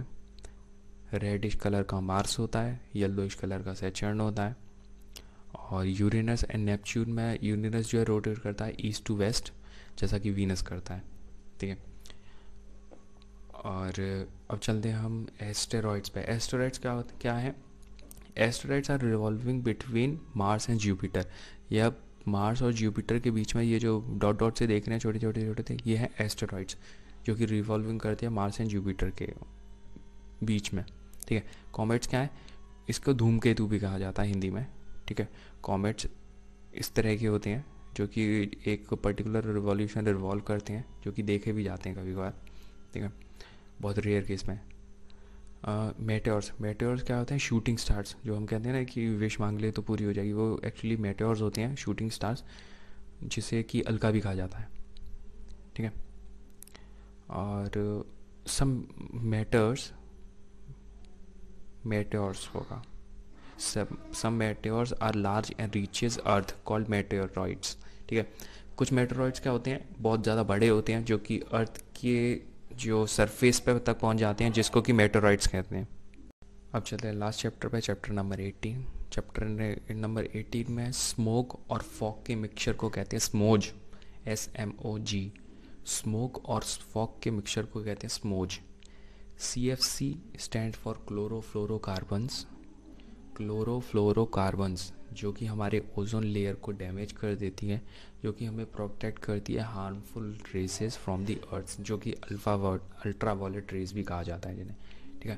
Speaker 1: रेडिश कलर का मार्स होता है, येलोइश कलर का सेचर्न होता है। और यूरेनस एंड नेपच्यून में यूरेनस जो है रोटेट करता है ईस्ट टू वेस्ट, जैसा कि वीनस करता है, ठीक है? और अब चलते हैं हम एस्टेरॉइड्स पे। एस्टेरॉइड्स क्या क्या है? Asteroids are revolving between Mars and Jupiter. यह मार्स और जुपिटर के बीच में ये जो डॉट डॉट से देख रहे हैं, छोटे छोटे छोटे थे ये हैं एस्टेरॉइड्स जो कि रिवॉल्विंग करते हैं मार्स एंड जुपिटर के बीच में, ठीक है? कॉमेट्स क्या है? इसको धूमकेतु भी कहा जाता है हिंदी में, ठीक है? कॉमेट्स इस तरह के होते हैं, जो कि एक पर्टिकुलर रिवॉल्यूशन रिवॉल्व करते हैं, जो कि देखे भी जाते हैं कभी कभार ठीक है? बहुत रेयर केस में। मेटेयर्स मेटेयर्स क्या होते हैं? शूटिंग स्टार्स जो हम कहते हैं ना कि विश मांग ले तो पूरी हो जाएगी। वो एक्चुअली मेटेयर्स होते हैं शूटिंग स्टार्स जिसे कि अलका भी कहा जाता है। ठीक है? और सम मेटर्स मेटेयर्स होगा। Some meteors are large and reaches earth called meteoroids ठीक है? कुछ मेटेरॉइड्स क्या होते हैं? बहुत ज़्यादा बड़े होते हैं, जो कि अर्थ के जो सरफेस पे तक पहुँच जाते हैं, जिसको कि मेटेरॉइड्स कहते हैं। अब चलते हैं लास्ट चैप्टर पे chapter number eighteen chapter number eighteen में स्मोक और फॉक के मिक्सचर को कहते हैं smog S M O G smoke और फॉक के मिक्सचर को कहते हैं smog C F C stand for chlorofluorocarbons chlorofluorocarbons जो कि हमारे ओजोन लेयर को डैमेज कर देती है जो कि हमें प्रोटेक्ट करती है harmful rays from the earth जो कि अल्फ़ा अल्ट्रा वॉलेट रेस भी कहा जाता है जिन्हें, ठीक है?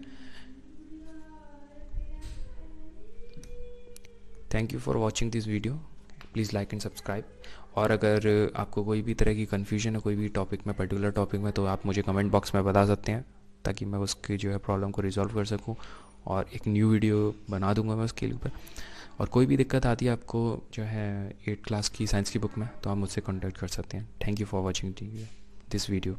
Speaker 1: Thank you for watching this video please like and subscribe और अगर आपको कोई भी तरह की कन्फ्यूज़न है, कोई भी टॉपिक में पर्टिकुलर टॉपिक में तो आप मुझे कमेंट बॉक्स में बता सकते हैं, ताकि मैं उसकी जो है प्रॉब्लम को रिजॉल्व कर सकूँ और एक न्यू वीडियो बना दूँगा मैं उसके ऊपर और कोई भी दिक्कत आती है आपको जो है एट क्लास की साइंस की बुक में तो आप मुझसे कॉन्टैक्ट कर सकते हैं। Thank you for watching this video